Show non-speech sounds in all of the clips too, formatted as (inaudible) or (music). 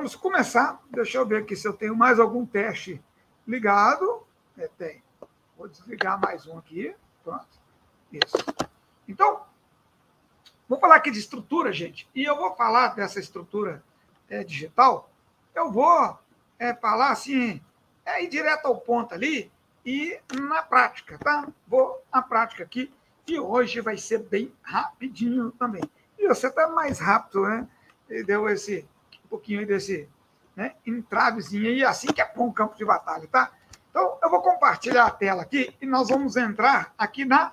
vamos começar. Deixa eu ver aqui se eu tenho mais algum teste ligado. É, tem. Vou desligar mais um aqui. Pronto. Isso. Então, vou falar aqui de estrutura, gente. E eu vou falar dessa estrutura é, digital. Eu vou é, falar assim, é ir direto ao ponto ali e na prática, tá? Vou na prática aqui. E hoje vai ser bem rapidinho também. E você está mais rápido, né? E deu esse pouquinho desse né, entravezinho aí, assim que é bom campo de batalha, tá? Então, eu vou compartilhar a tela aqui e nós vamos entrar aqui na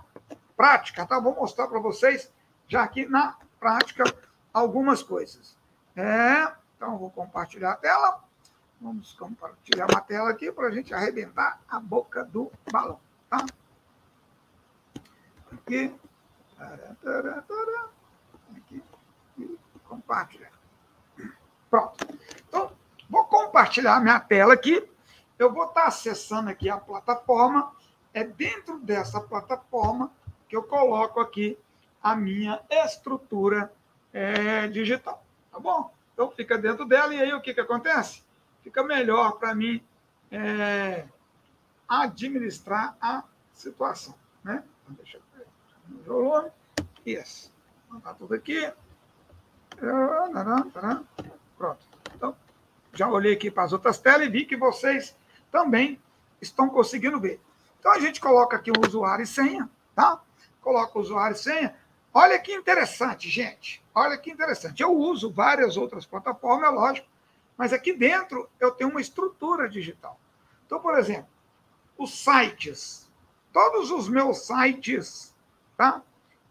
prática, tá? Vou mostrar para vocês já aqui na prática algumas coisas. É, então, vou compartilhar a tela. Vamos compartilhar uma tela aqui para a gente arrebentar a boca do balão, tá? Aqui. Aqui. E compartilhar. Pronto. Então, vou compartilhar minha tela aqui eu vou estar acessando aqui a plataforma. É dentro dessa plataforma que eu coloco aqui a minha estrutura é, digital. Tá bom? Então fica dentro dela e aí o que, que acontece? Fica melhor para mim é, administrar a situação. Né? Então, deixa eu volume. Isso. Está tudo aqui. Pronto. Então, já olhei aqui para as outras telas e vi que vocês também estão conseguindo ver. Então a gente coloca aqui o usuário e senha, tá? Coloca o usuário e senha. Olha que interessante, gente. Olha que interessante. Eu uso várias outras plataformas, é lógico, mas aqui dentro eu tenho uma estrutura digital. Então, por exemplo, os sites, todos os meus sites, tá?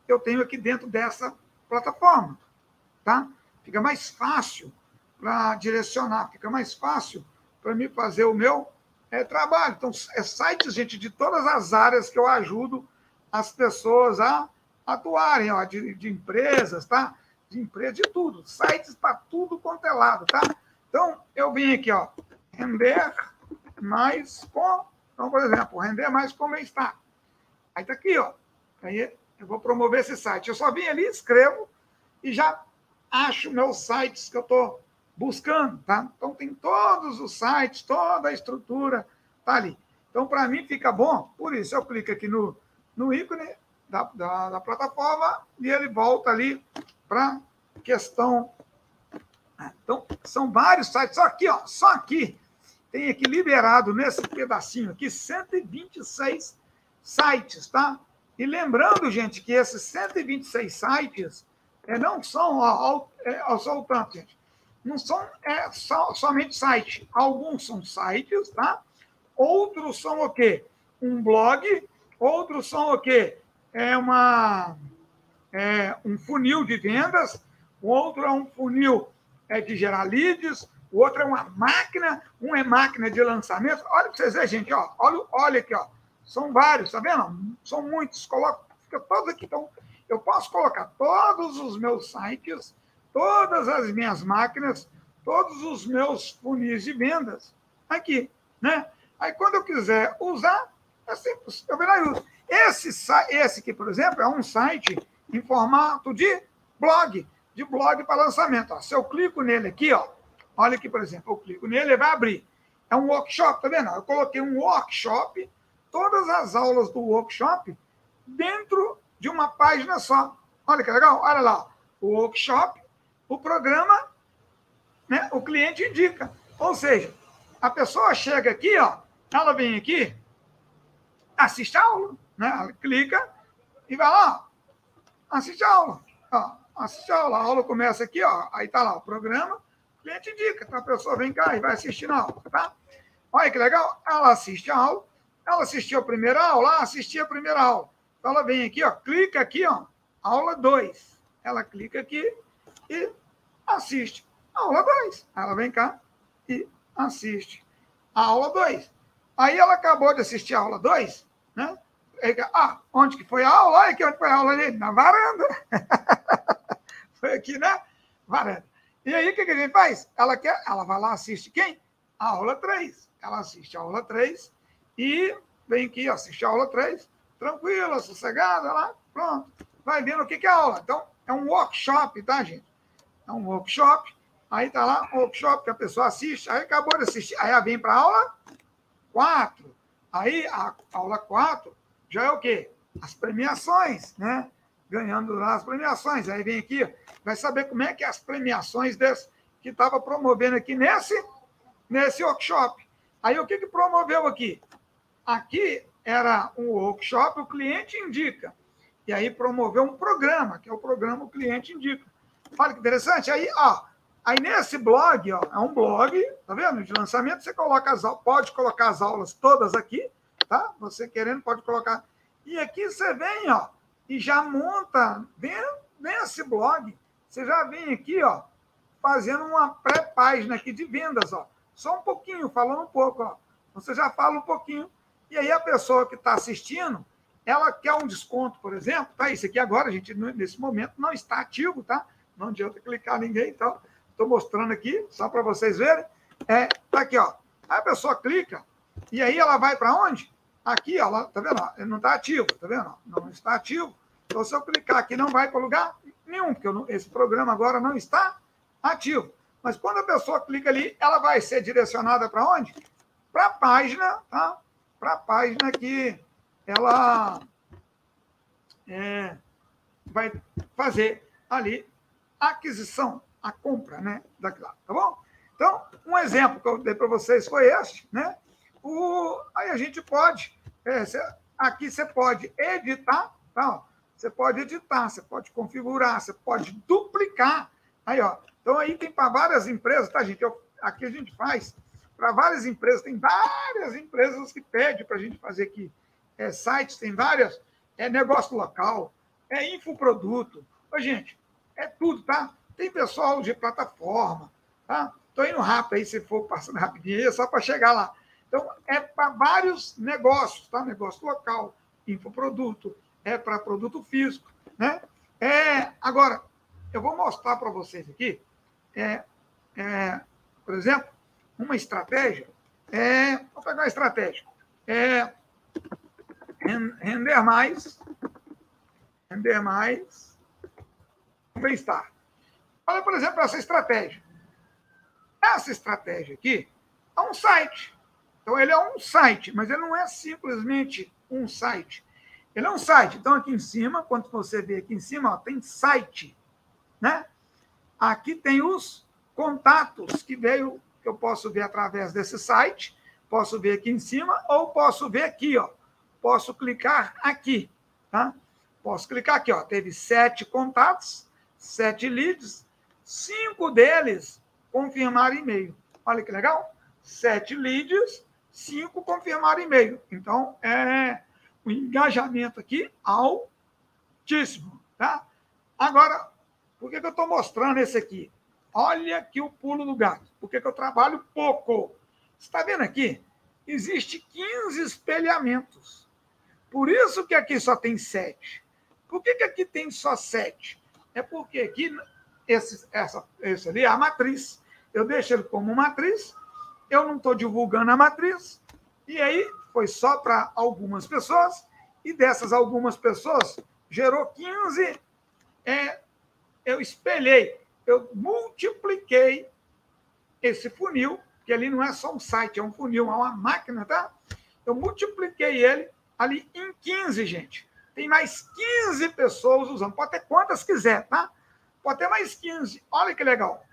Eu tenho aqui dentro dessa plataforma, tá? Fica mais fácil para direcionar, fica mais fácil para me fazer o meu é, trabalho. Então, é sites, gente, de todas as áreas que eu ajudo as pessoas a atuarem, ó, de, de empresas, tá? De empresa, de tudo. Sites para tudo quanto é lado, tá? Então, eu vim aqui, ó, render mais com, então, por exemplo, render mais com bem-estar. Aí tá aqui, ó. Aí eu vou promover esse site. Eu só vim ali, escrevo e já acho meus sites que eu estou buscando, tá? Então tem todos os sites, toda a estrutura tá ali. Então, para mim, fica bom, por isso eu clico aqui no, no ícone da, da, da plataforma e ele volta ali para questão. Então, são vários sites, só aqui, ó, só aqui, tem aqui liberado nesse pedacinho aqui 126 sites, tá? E lembrando, gente, que esses 126 sites é, não são ó, é, só o tanto, gente não são é, só, somente site. Alguns são sites, tá? Outros são o quê? Um blog, outros são o quê? É uma é um funil de vendas, o outro é um funil é, de gerar leads, o outro é uma máquina, um é máquina de lançamento. Olha para vocês verem, gente, ó, olha, olha aqui, ó. São vários, tá vendo? São muitos. Coloca, fica todos aqui. Então, eu posso colocar todos os meus sites todas as minhas máquinas, todos os meus funis de vendas aqui, né? Aí, quando eu quiser usar, é simples, eu lá e uso. Esse, esse aqui, por exemplo, é um site em formato de blog, de blog para lançamento. Ó. Se eu clico nele aqui, ó, olha aqui, por exemplo, eu clico nele, ele vai abrir. É um workshop, tá vendo? Eu coloquei um workshop, todas as aulas do workshop, dentro de uma página só. Olha que legal, olha lá. O workshop, o programa, né, o cliente indica. Ou seja, a pessoa chega aqui, ó, ela vem aqui, assiste a aula, né? Ela clica e vai lá, assiste a aula. Ó, assiste a aula, a aula começa aqui, ó, aí tá lá o programa, o cliente indica, então a pessoa vem cá e vai assistir a aula, tá? Olha que legal, ela assiste a aula, ela assistiu a primeira aula, assistiu a primeira aula. Então ela vem aqui, ó, clica aqui, ó, aula 2. Ela clica aqui, e assiste a aula 2. Ela vem cá e assiste a aula 2. Aí ela acabou de assistir a aula 2, né? Ah, onde que foi a aula? Olha aqui onde foi a aula ali, na varanda. (laughs) foi aqui na varanda. E aí, o que, que a gente faz? Ela quer, ela vai lá, assiste quem? A aula 3. Ela assiste a aula 3 e vem aqui, assiste a aula 3, tranquila, sossegada lá, pronto. Vai vendo o que, que é a aula. Então, é um workshop, tá, gente? É um workshop, Aí tá lá o workshop que a pessoa assiste, aí acabou de assistir, aí ela vem para a aula 4. Aí a aula 4 já é o quê? As premiações, né? Ganhando lá as premiações. Aí vem aqui, vai saber como é que é as premiações desse que estava promovendo aqui nesse, nesse workshop. Aí o que, que promoveu aqui? Aqui era um workshop, o cliente indica. E aí promoveu um programa, que é o programa O Cliente Indica. Olha que interessante. Aí, ó, aí nesse blog, ó, é um blog, tá vendo? De lançamento, você coloca as pode colocar as aulas todas aqui, tá? Você querendo, pode colocar. E aqui você vem, ó, e já monta, vem nesse blog, você já vem aqui, ó, fazendo uma pré-página aqui de vendas, ó. Só um pouquinho, falando um pouco, ó. Você já fala um pouquinho. E aí a pessoa que está assistindo, ela quer um desconto, por exemplo, tá? Isso aqui agora, a gente, nesse momento, não está ativo, tá? Não adianta clicar ninguém, então. Estou mostrando aqui, só para vocês verem. É, tá aqui, ó. Aí a pessoa clica, e aí ela vai para onde? Aqui, ó, tá vendo? Ele não está ativo, tá vendo? Não está ativo. Então, se eu clicar aqui, não vai para lugar nenhum, porque não, esse programa agora não está ativo. Mas quando a pessoa clica ali, ela vai ser direcionada para onde? Para a página, tá? Para a página que ela é, vai fazer ali aquisição, a compra, né? Daquilo, tá bom? Então, um exemplo que eu dei para vocês foi este, né? O, aí a gente pode, é, aqui você pode editar, tá? Você pode editar, você pode configurar, você pode duplicar. Aí, ó. Então, aí tem para várias empresas, tá, gente? Eu, aqui a gente faz para várias empresas, tem várias empresas que pedem para a gente fazer aqui é, sites, tem várias, é negócio local, é infoproduto. Ô, gente, é tudo, tá? Tem pessoal de plataforma, tá? Estou indo rápido aí, se for passando rapidinho, é só para chegar lá. Então, é para vários negócios, tá? Negócio local, infoproduto, é para produto físico, né? É, agora, eu vou mostrar para vocês aqui, é, é, por exemplo, uma estratégia, é, vou pegar uma estratégia, é render mais, render mais, bem-estar. Olha, por exemplo, essa estratégia. Essa estratégia aqui é um site. Então, ele é um site, mas ele não é simplesmente um site. Ele é um site. Então, aqui em cima, quando você vê aqui em cima, ó, tem site. Né? Aqui tem os contatos que veio, que eu posso ver através desse site. Posso ver aqui em cima, ou posso ver aqui, ó. Posso clicar aqui. Tá? Posso clicar aqui, ó. Teve sete contatos, sete leads, cinco deles confirmaram e-mail. Olha que legal. Sete leads, cinco confirmaram e-mail. Então, é o engajamento aqui altíssimo, tá? Agora, por que, que eu estou mostrando esse aqui? Olha aqui o pulo do gato. Por que, que eu trabalho pouco? Você está vendo aqui? Existe 15 espelhamentos. Por isso que aqui só tem sete. Por que, que aqui tem só sete? É porque aqui, esse, essa, esse ali é a matriz. Eu deixo ele como matriz, eu não estou divulgando a matriz, e aí foi só para algumas pessoas, e dessas algumas pessoas gerou 15. É, eu espelhei, eu multipliquei esse funil, que ali não é só um site, é um funil, é uma máquina, tá? Eu multipliquei ele ali em 15, gente. Tem mais 15 pessoas usando. Pode ter quantas quiser, tá? Pode ter mais 15. Olha que legal.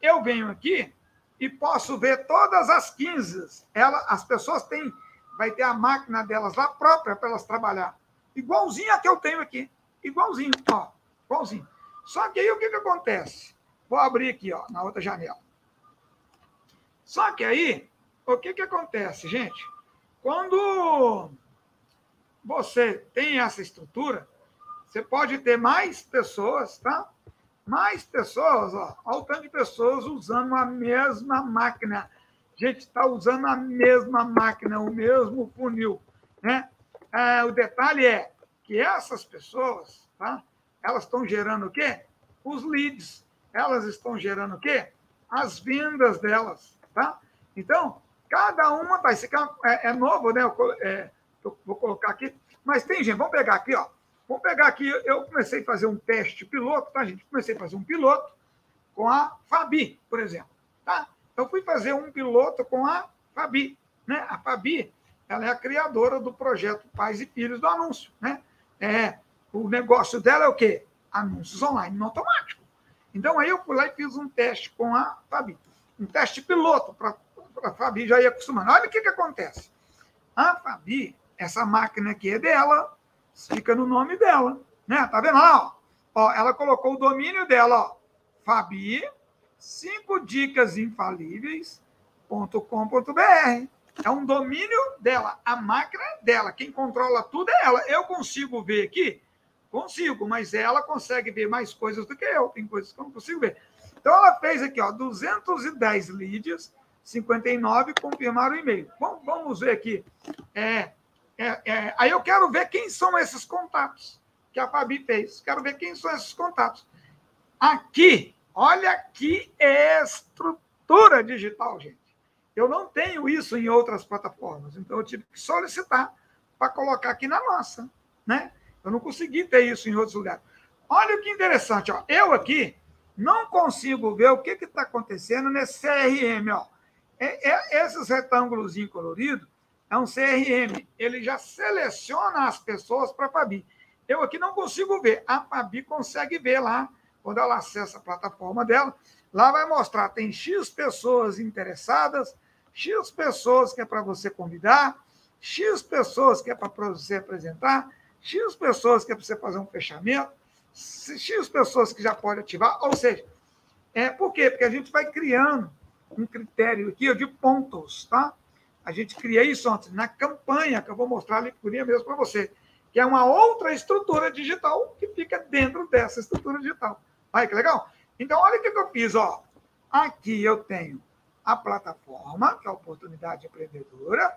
Eu venho aqui e posso ver todas as 15. Ela, as pessoas têm vai ter a máquina delas lá própria para elas trabalhar. Igualzinho a que eu tenho aqui. Igualzinho, ó. Igualzinho. Só que aí o que, que acontece? Vou abrir aqui, ó, na outra janela. Só que aí, o que, que acontece, gente? Quando você tem essa estrutura, você pode ter mais pessoas, tá? Mais pessoas, ó. Olha o tanto de pessoas usando a mesma máquina gente está usando a mesma máquina, o mesmo funil. Né? É, o detalhe é que essas pessoas, tá? elas estão gerando o quê? Os leads. Elas estão gerando o quê? As vendas delas. Tá? Então, cada uma. Tá, aqui é, é novo, né? É, eu vou colocar aqui. Mas tem, gente, vamos pegar aqui, ó. Vamos pegar aqui. Eu comecei a fazer um teste piloto, tá, gente? Comecei a fazer um piloto. com a Fabi, por exemplo. Tá? Eu fui fazer um piloto com a Fabi. Né? A Fabi ela é a criadora do projeto Pais e Filhos do Anúncio. Né? É, o negócio dela é o quê? Anúncios online no automático. Então, aí eu fui lá e fiz um teste com a Fabi. Um teste piloto para a Fabi já ir acostumando. Olha o que, que acontece. A Fabi, essa máquina aqui é dela, fica no nome dela. Né? Tá vendo lá? Ó? ó ela colocou o domínio dela, ó. Fabi, cinco dicas infalíveis.com.br. É um domínio dela. A máquina é dela. Quem controla tudo é ela. Eu consigo ver aqui Consigo, mas ela consegue ver mais coisas do que eu. Tem coisas que eu não consigo ver. Então, ela fez aqui, ó, 210 leads, 59 confirmaram o e-mail. Vamos, vamos ver aqui. É, é, é, aí eu quero ver quem são esses contatos que a Fabi fez. Quero ver quem são esses contatos. Aqui, olha que estrutura digital, gente. Eu não tenho isso em outras plataformas, então eu tive que solicitar para colocar aqui na nossa, né? Eu não consegui ter isso em outros lugares. Olha que interessante, ó. Eu aqui não consigo ver o que está acontecendo nesse CRM. Ó. É, é, esses retângulos coloridos é um CRM. Ele já seleciona as pessoas para a Fabi. Eu aqui não consigo ver. A Fabi consegue ver lá, quando ela acessa a plataforma dela. Lá vai mostrar, tem X pessoas interessadas, X pessoas que é para você convidar, X pessoas que é para você apresentar, X pessoas que é para você fazer um fechamento, X pessoas que já pode ativar, ou seja, é, por quê? Porque a gente vai criando um critério aqui de pontos, tá? A gente cria isso antes, na campanha, que eu vou mostrar ali por mesmo para você, que é uma outra estrutura digital que fica dentro dessa estrutura digital. Olha que legal? Então, olha o que eu fiz, ó. Aqui eu tenho a plataforma, que é a oportunidade empreendedora.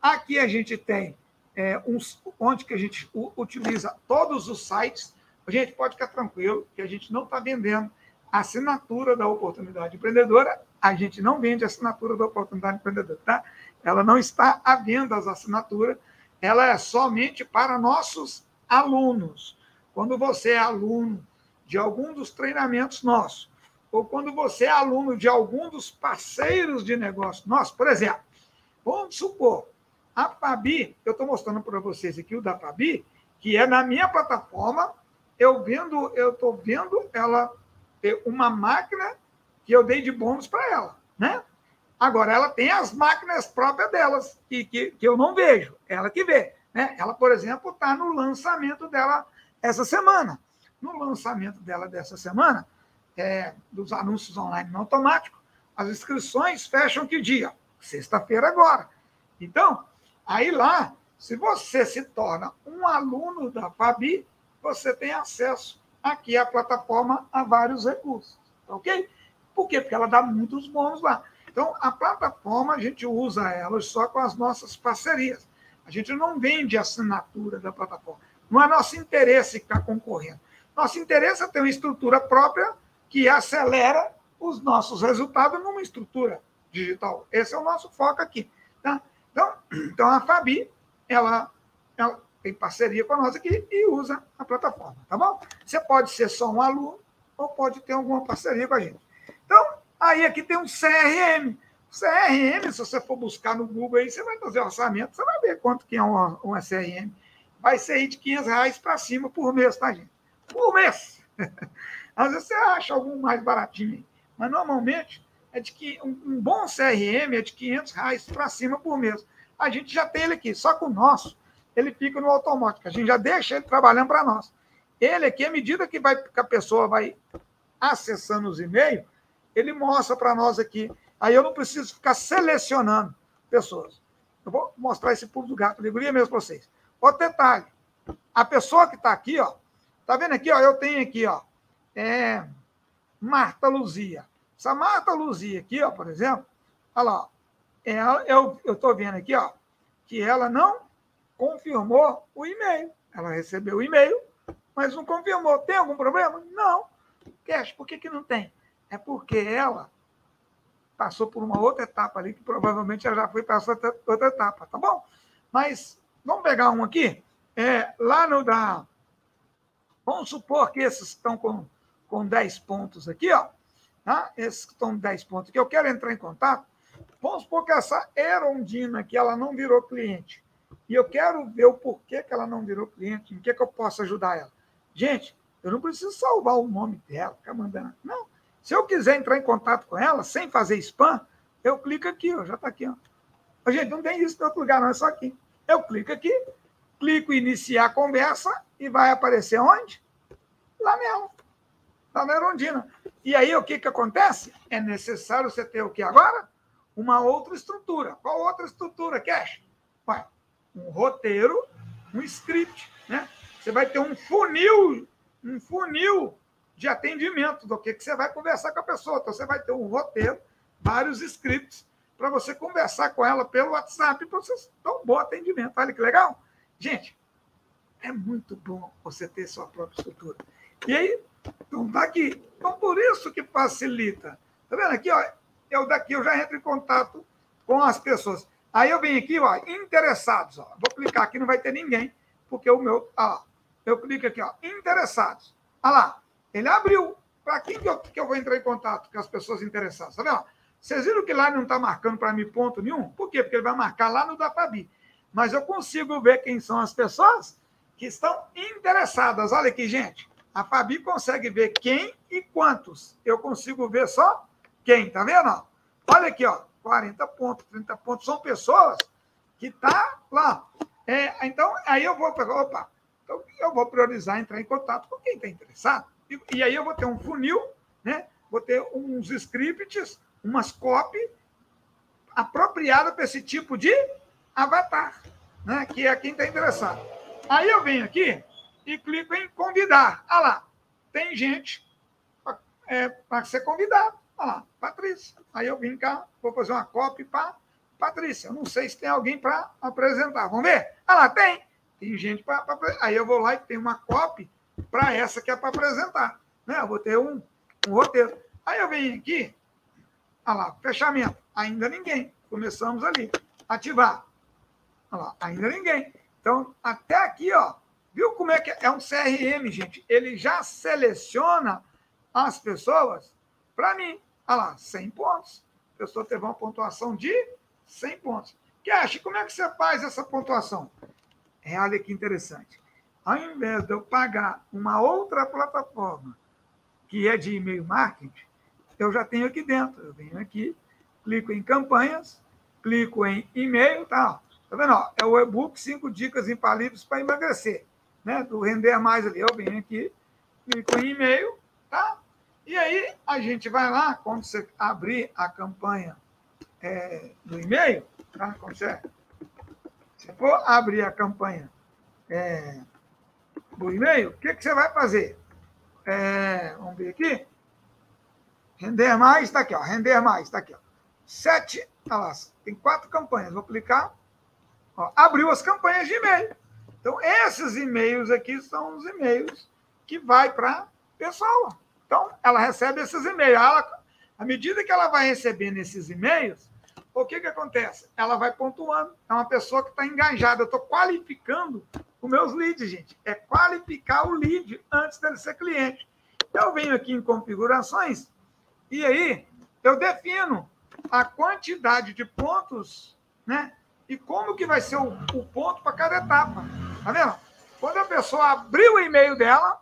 Aqui a gente tem é, uns, onde que a gente utiliza todos os sites. A gente pode ficar tranquilo que a gente não está vendendo assinatura da oportunidade empreendedora, a gente não vende assinatura da oportunidade empreendedora, tá? Ela não está à venda as assinaturas, ela é somente para nossos alunos. Quando você é aluno de algum dos treinamentos nossos, ou quando você é aluno de algum dos parceiros de negócio nossos, por exemplo, vamos supor, a Fabi, eu estou mostrando para vocês aqui o da Fabi, que é na minha plataforma, eu vendo, eu estou vendo ela ter uma máquina que eu dei de bônus para ela, né? Agora, ela tem as máquinas próprias delas, que, que, que eu não vejo, ela que vê. Né? Ela, por exemplo, está no lançamento dela essa semana. No lançamento dela dessa semana, é, dos anúncios online no automático, as inscrições fecham que dia? Sexta-feira agora. Então, Aí lá, se você se torna um aluno da Fabi, você tem acesso aqui à plataforma a vários recursos, ok? Por quê? Porque ela dá muitos bônus lá. Então, a plataforma, a gente usa ela só com as nossas parcerias. A gente não vende assinatura da plataforma. Não é nosso interesse ficar concorrendo. Nosso interesse é ter uma estrutura própria que acelera os nossos resultados numa estrutura digital. Esse é o nosso foco aqui. Tá? Então, (clears throat) então a Fabi, ela, ela tem parceria com aqui e usa a plataforma, tá bom? Você pode ser só um aluno ou pode ter alguma parceria com a gente. Então, aí aqui tem um CRM. CRM, se você for buscar no Google aí, você vai fazer orçamento, você vai ver quanto que é um, CRM. Vai ser aí de 500 reais para cima por mês, tá, gente? Por mês. (laughs) Às vezes você acha algum mais baratinho, mas normalmente é de que um, um bom CRM é de 500 reais para cima por mês. A gente já tem ele aqui, só que o nosso, ele fica no automático. A gente já deixa ele trabalhando para nós. Ele aqui, à medida que, vai, que a pessoa vai acessando os e-mails, ele mostra para nós aqui. Aí eu não preciso ficar selecionando pessoas. Eu vou mostrar esse pulo do gato, alegoria mesmo para vocês. Outro detalhe. A pessoa que está aqui, ó, tá vendo aqui, ó, eu tenho aqui, ó, é, Marta Luzia. Essa Marta Luzia aqui, ó, por exemplo, olha lá, ela, eu estou vendo aqui ó, que ela não confirmou o e-mail. Ela recebeu o e-mail, mas não confirmou. Tem algum problema? Não. Cash, por que, que não tem? É porque ela passou por uma outra etapa ali, que provavelmente ela já foi para essa outra etapa, tá bom? Mas vamos pegar um aqui. É, lá no da. Vamos supor que esses estão com, com 10 pontos aqui, ó. tá? esses que estão 10 pontos, que eu quero entrar em contato, vamos supor que essa Erondina aqui, ela não virou cliente. E eu quero ver o porquê que ela não virou cliente, em que, que eu posso ajudar ela. Gente, eu não preciso salvar o nome dela, ficar mandando. Não. Se eu quiser entrar em contato com ela, sem fazer spam, eu clico aqui, ó, já está aqui. Ó. Gente, não tem isso em outro lugar, não, é só aqui. Eu clico aqui, clico iniciar a conversa e vai aparecer onde? Lá nela. Lá na Erondina. E aí, o que, que acontece? É necessário você ter o que agora? Uma outra estrutura. Qual outra estrutura, Cash? Ué, um roteiro, um script. Né? Você vai ter um funil, um funil de atendimento do que, que você vai conversar com a pessoa. Então, você vai ter um roteiro, vários scripts, para você conversar com ela pelo WhatsApp, para você dar um bom atendimento. Olha que legal. Gente, é muito bom você ter sua própria estrutura. E aí, então tá aqui. Então, por isso que facilita. Tá vendo aqui, ó? Eu daqui eu já entro em contato com as pessoas. Aí eu venho aqui, ó, interessados, ó. Vou clicar aqui, não vai ter ninguém, porque o meu, ó, eu clico aqui, ó, interessados. Olha lá, ele abriu. Para quem que eu, que eu vou entrar em contato com as pessoas interessadas? Tá vendo? Vocês viram que lá não está marcando para mim ponto nenhum? Por quê? Porque ele vai marcar lá no da Fabi. Mas eu consigo ver quem são as pessoas que estão interessadas. Olha aqui, gente. A Fabi consegue ver quem e quantos. Eu consigo ver só quem, tá vendo? Olha aqui, ó, 40 pontos, 30 pontos. São pessoas que tá lá. É, então, aí eu vou pegar, opa, então eu vou priorizar entrar em contato com quem está interessado. E, e, aí eu vou ter um funil, né? Vou ter uns scripts, umas copy apropriadas para esse tipo de avatar, né? Que é quem está interessado. Aí eu venho aqui e clico em convidar. Ah lá, tem gente é, para ser convidado. Ah lá, Patrícia. Aí eu vim cá, vou fazer uma cópia para Patrícia. Eu não sei se tem alguém para apresentar. Vamos ver? Ah lá, tem. Tem gente para. Aí eu vou lá e tem uma cópia para essa que é para apresentar. Né? Eu vou ter um, um roteiro. Aí eu venho aqui, ah lá, fechamento. Ainda ninguém. Começamos ali. Ativar. Olha lá, ainda ninguém. Então, até aqui, ó, Viu como é que é um CRM, gente? Ele já seleciona as pessoas para mim. Olha lá, 100 pontos. A pessoa teve uma pontuação de 100 pontos. Cash, como é que você faz essa pontuação? É, olha que interessante. Ao invés de eu pagar uma outra plataforma que é de e-mail marketing, eu já tenho aqui dentro. Eu venho aqui, clico em campanhas, clico em e-mail, tá? Tá vendo? É o e-book 5 dicas infalíveis para emagrecer né, do render mais ali. Eu venho aqui, clico em e-mail, tá? E aí a gente vai lá, quando você abrir a campanha é, do e-mail, tá? Quando você, se for abrir a campanha é, do e-mail, o que, que você vai fazer? É, vamos ver aqui. Render mais, está aqui, ó. Render mais, está aqui, ó. Sete, lá, tem quatro campanhas. Vou clicar. Ó, abriu as campanhas de e-mail. Então, esses e-mails aqui são os e-mails que vai para a pessoa. Então, ela recebe esses e-mails. Ela, à medida que ela vai recebendo esses e-mails, o que, que acontece? Ela vai pontuando. É uma pessoa que está engajada. Eu estou qualificando os meus leads, gente. É qualificar o lead antes dele ser cliente. Eu venho aqui em configurações e aí eu defino a quantidade de pontos, né? E como que vai ser o, o ponto para cada etapa. Tá vendo? Quando a pessoa abrir o e-mail dela,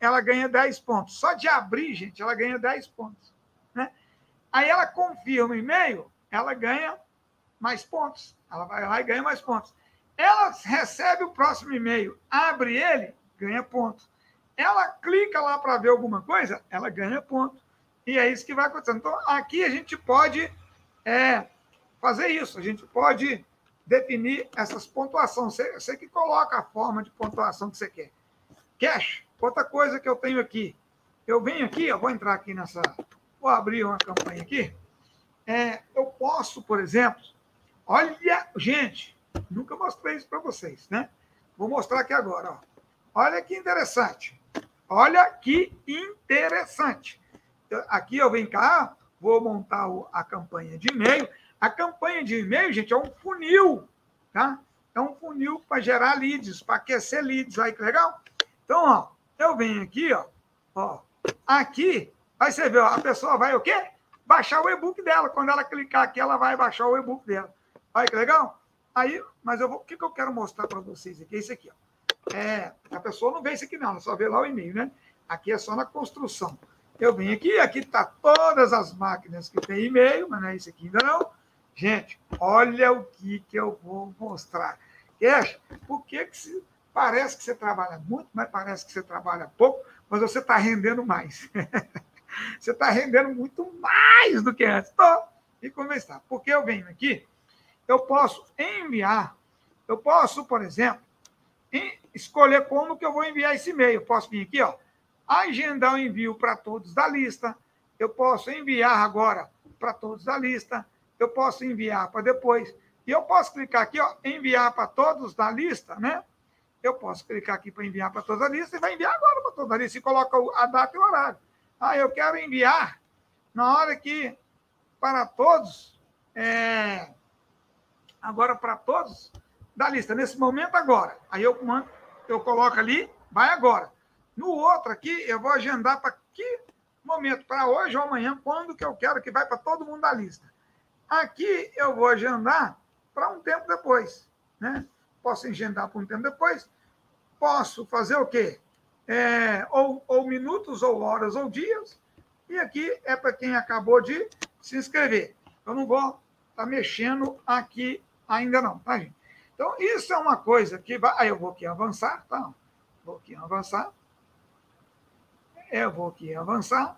ela ganha 10 pontos. Só de abrir, gente, ela ganha 10 pontos. Né? Aí ela confirma o e-mail, ela ganha mais pontos. Ela vai lá e ganha mais pontos. Ela recebe o próximo e-mail, abre ele, ganha pontos. Ela clica lá para ver alguma coisa, ela ganha ponto. E é isso que vai acontecendo. Então, aqui a gente pode é, fazer isso. A gente pode definir essas pontuações. Você, você que coloca a forma de pontuação que você quer. Cash, outra coisa que eu tenho aqui. Eu venho aqui, eu vou entrar aqui nessa. Vou abrir uma campanha aqui. É, eu posso, por exemplo, olha, gente, nunca mostrei isso para vocês, né? Vou mostrar aqui agora. Ó. Olha que interessante. Olha que interessante. Aqui eu venho cá, vou montar a campanha de e-mail. A campanha de e-mail, gente, é um funil, tá? É um funil para gerar leads, para aquecer leads. Aí que legal? Então, ó, eu venho aqui, ó, ó, aqui Aí você vê, ó, a pessoa vai o quê? Baixar o e-book dela. Quando ela clicar aqui, ela vai baixar o e-book dela. Olha que legal. Aí, mas eu vou, o que, que eu quero mostrar para vocês aqui? É isso aqui, ó. É, a pessoa não vê isso aqui, não, só vê lá o e-mail, né? Aqui é só na construção. Eu venho aqui, aqui está todas as máquinas que tem e-mail, mas não é isso aqui ainda não. Gente, olha o que, que eu vou mostrar. Cash, por que, que se, parece que você trabalha muito, mas parece que você trabalha pouco, mas você está rendendo mais. (laughs) você está rendendo muito mais do que antes. Tô. E começar. Porque eu venho aqui, eu posso enviar, eu posso, por exemplo, escolher como que eu vou enviar esse e-mail. Eu posso vir aqui, ó, agendar o envio para todos da lista. Eu posso enviar agora para todos da lista eu posso enviar para depois. E eu posso clicar aqui, ó, enviar para todos da lista, né? Eu posso clicar aqui para enviar para toda a lista e vai enviar agora para toda a lista e coloca a data e o horário. Ah, eu quero enviar na hora que para todos, é, agora para todos da lista, nesse momento agora. Aí eu mando, eu coloco ali, vai agora. No outro aqui, eu vou agendar para que momento? Para hoje ou amanhã, quando que eu quero que vai para todo mundo da lista. Aqui eu vou agendar para um tempo depois. Né? Posso agendar para um tempo depois. Posso fazer o quê? É, ou, ou minutos, ou horas, ou dias. E aqui é para quem acabou de se inscrever. Eu não vou estar tá mexendo aqui ainda não, tá, gente? Então, isso é uma coisa que vai. Aí eu vou aqui avançar, tá? Vou aqui avançar. Eu vou aqui avançar.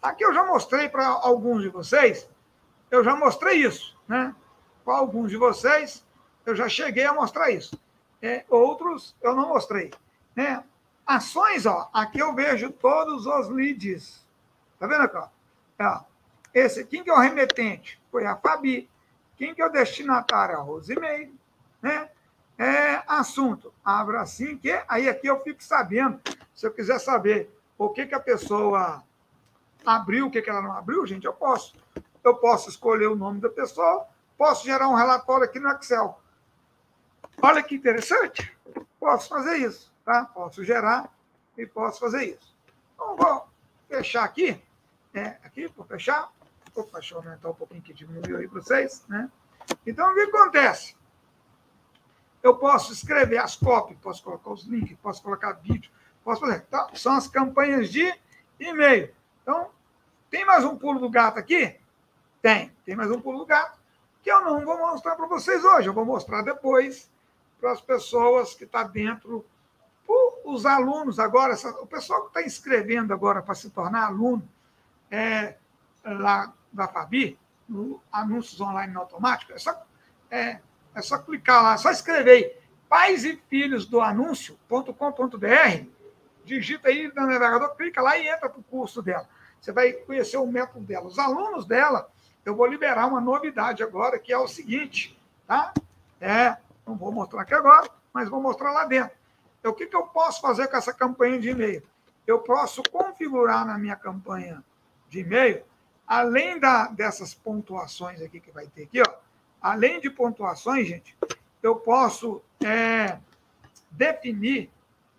Aqui eu já mostrei para alguns de vocês eu já mostrei isso, né? Com alguns de vocês, eu já cheguei a mostrar isso. É, outros, eu não mostrei. Né? Ações, ó, aqui eu vejo todos os leads. Tá vendo aqui? Ó? É, esse, quem que é o remetente? Foi a Fabi. Quem que é o destinatário? A Rosimeire. Né? É, assunto, abra assim, que aí aqui eu fico sabendo, se eu quiser saber o que, que a pessoa abriu, o que, que ela não abriu, gente, eu posso eu posso escolher o nome da pessoa, posso gerar um relatório aqui no Excel. Olha que interessante. Posso fazer isso, tá? Posso gerar e posso fazer isso. Então, vou fechar aqui. É, aqui, vou fechar. Opa, deixa eu aumentar um pouquinho que diminuiu aí para vocês, né? Então, o que acontece? Eu posso escrever as cópias, posso colocar os links, posso colocar vídeo, posso fazer. Então, são as campanhas de e-mail. Então, tem mais um pulo do gato aqui? Tem, tem mais um pulo do gato, que eu não vou mostrar para vocês hoje, eu vou mostrar depois para as pessoas que estão tá dentro, os alunos agora, o pessoal que está inscrevendo agora para se tornar aluno é, lá da Fabi, no Anúncios Online no Automático, é só, é, é só clicar lá, é só escrever pais e filhos do anúncio.com.br, digita aí no navegador, clica lá e entra para o curso dela. Você vai conhecer o método dela. Os alunos dela eu vou liberar uma novidade agora, que é o seguinte, tá? É, não vou mostrar aqui agora, mas vou mostrar lá dentro. Então, o que, que eu posso fazer com essa campanha de e-mail? Eu posso configurar na minha campanha de e-mail, além da, dessas pontuações aqui que vai ter aqui, ó, além de pontuações, gente, eu posso é, definir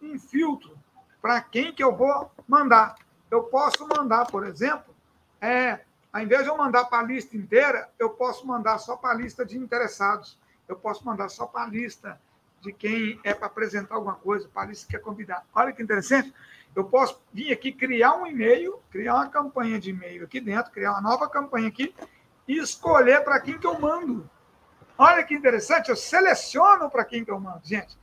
um filtro para quem que eu vou mandar. Eu posso mandar, por exemplo, é, ao invés de eu mandar para a lista inteira, eu posso mandar só para a lista de interessados. Eu posso mandar só para a lista de quem é para apresentar alguma coisa, para a lista que quer convidar. Olha que interessante. Eu posso vir aqui criar um e-mail, criar uma campanha de e-mail aqui dentro, criar uma nova campanha aqui e escolher para quem que eu mando. Olha que interessante, eu seleciono para quem que eu mando, gente.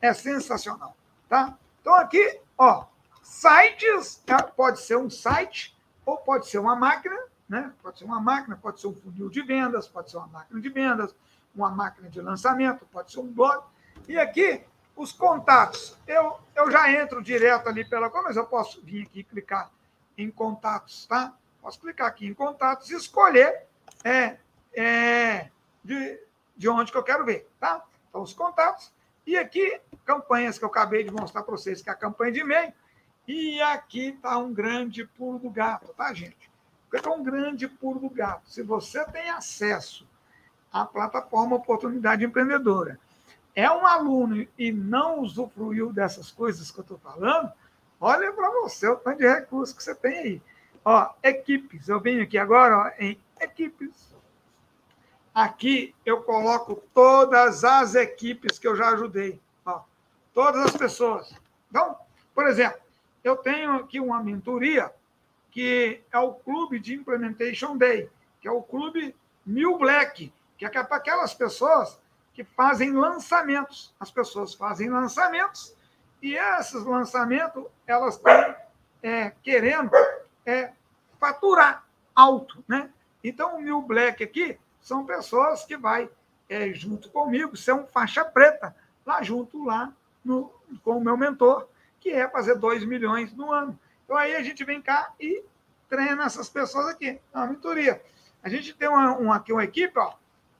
É sensacional, tá? Então aqui, ó, sites, tá? pode ser um site ou pode ser uma máquina, né? Pode ser uma máquina, pode ser um funil de vendas, pode ser uma máquina de vendas, uma máquina de lançamento, pode ser um blog. E aqui, os contatos. Eu, eu já entro direto ali pela coisa, mas eu posso vir aqui e clicar em contatos, tá? Posso clicar aqui em contatos e escolher é, é, de, de onde que eu quero ver, tá? Então, os contatos. E aqui, campanhas que eu acabei de mostrar para vocês, que é a campanha de e-mail. E aqui está um grande pulo do gato, tá, gente? Porque é um grande pulo do gato. Se você tem acesso à plataforma Oportunidade Empreendedora, é um aluno e não usufruiu dessas coisas que eu estou falando, olha para você o tanto de recursos que você tem aí. Ó, equipes. Eu venho aqui agora ó, em equipes. Aqui eu coloco todas as equipes que eu já ajudei. Ó, todas as pessoas. Então, por exemplo, eu tenho aqui uma mentoria que é o Clube de Implementation Day, que é o Clube Mil Black, que é para aquelas pessoas que fazem lançamentos. As pessoas fazem lançamentos e esses lançamentos elas estão é, querendo é, faturar alto, né? Então o Mil Black aqui são pessoas que vai é, junto comigo, são faixa preta lá junto lá no, com o meu mentor, que é fazer 2 milhões no ano. Então aí a gente vem cá e treina essas pessoas aqui, na mentoria. A gente tem uma, uma, aqui uma equipe, ó,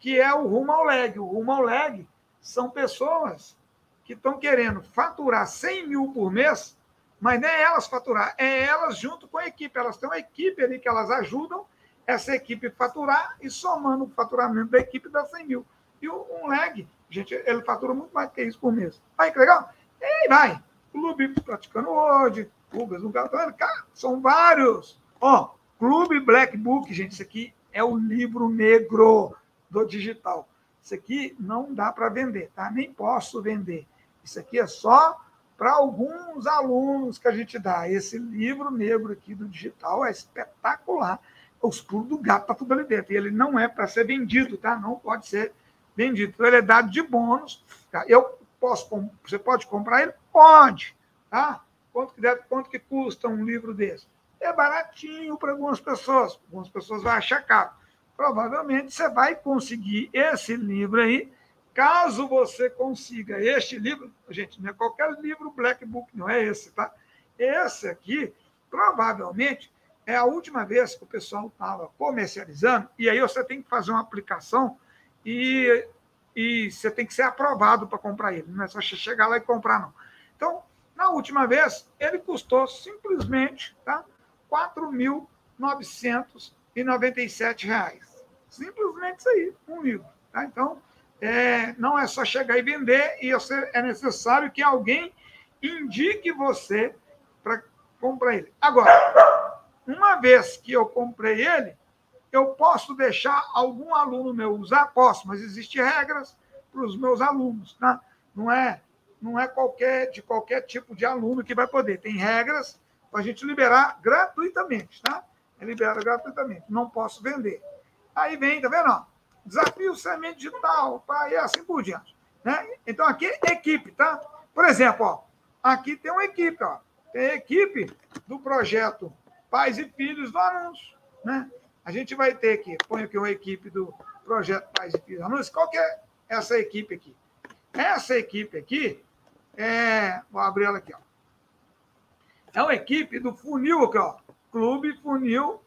que é o Rumo ao Leg. O Rumo ao Leg são pessoas que estão querendo faturar 100 mil por mês, mas nem elas faturar, é elas junto com a equipe. Elas têm uma equipe ali que elas ajudam essa equipe faturar e somando o faturamento da equipe dá 100 mil. E um leg, gente, ele fatura muito mais do que isso por mês. Aí, que legal? E aí vai. Clube praticando hoje, clubes no Cara, são vários. Ó, Clube Black Book, gente, isso aqui é o livro negro do digital. Isso aqui não dá para vender, tá? Nem posso vender. Isso aqui é só para alguns alunos que a gente dá. Esse livro negro aqui do digital é espetacular. Os pulos do gato tá tudo ali dentro. E ele não é para ser vendido, tá? Não pode ser vendido. Então, ele é dado de bônus. Tá? Eu posso, você pode comprar ele? Pode, tá? Quanto que, deve, quanto que custa um livro desse? É baratinho para algumas pessoas. Algumas pessoas vão achar caro. Provavelmente você vai conseguir esse livro aí Caso você consiga este livro, gente, não é qualquer livro Black Book, não é esse, tá? Esse aqui, provavelmente, é a última vez que o pessoal estava comercializando, e aí você tem que fazer uma aplicação e, e você tem que ser aprovado para comprar ele. Não é só chegar lá e comprar, não. Então, na última vez, ele custou simplesmente tá, R$ 4.997. Simplesmente isso aí, um livro. Tá? Então, é, não é só chegar e vender, e é necessário que alguém indique você para comprar ele. Agora, uma vez que eu comprei ele, eu posso deixar algum aluno meu usar? Posso, mas existem regras para os meus alunos, tá? Não é, não é qualquer, de qualquer tipo de aluno que vai poder. Tem regras para a gente liberar gratuitamente, tá? É liberado gratuitamente. Não posso vender. Aí vem, tá vendo? desafio semente digital, pá, e assim por diante. Né? Então, aqui, equipe, tá? Por exemplo, ó, aqui tem uma equipe, ó. Tem a equipe do projeto Pais e Filhos do Anúncio. Né? A gente vai ter aqui, põe aqui uma equipe do projeto Pais e Filhos do Anúncio. Qual que é essa equipe aqui? Essa equipe aqui, é, vou abrir ela aqui, ó. É uma equipe do funil aqui, ó. Clube Funil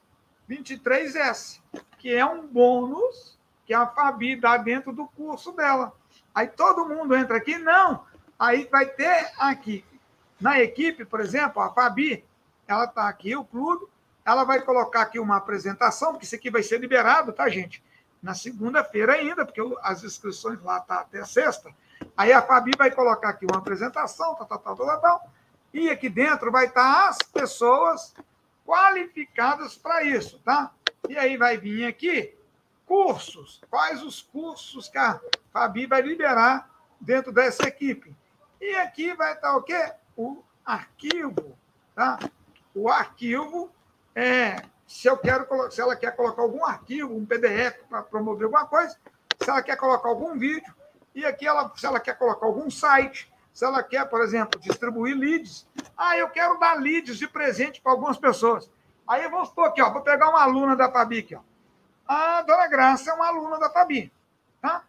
23S, que é um bônus que a Fabi dá dentro do curso dela. Aí todo mundo entra aqui, não. Aí vai ter aqui, na equipe, por exemplo, a Fabi, ela está aqui, o clube, ela vai colocar aqui uma apresentação, porque isso aqui vai ser liberado, tá, gente? Na segunda-feira ainda, porque as inscrições lá tá até sexta. Aí a Fabi vai colocar aqui uma apresentação, tal, tal, tal, tal, tal. E aqui dentro vai estar tá as pessoas qualificadas para isso, tá? E aí vai vir aqui cursos. Quais os cursos que a Fabi vai liberar dentro dessa equipe? E aqui vai estar o quê? O arquivo, tá? O arquivo é se eu quero se ela quer colocar algum arquivo, um PDF para promover alguma coisa, se ela quer colocar algum vídeo, e aqui ela, se ela quer colocar algum site, se ela quer, por exemplo, distribuir leads, ah, eu quero dar leads de presente para algumas pessoas. Aí vamos supor aqui, ó, vou pegar uma aluna da Fabi aqui, ó a dona Graça é uma aluna da Fabi. Tá?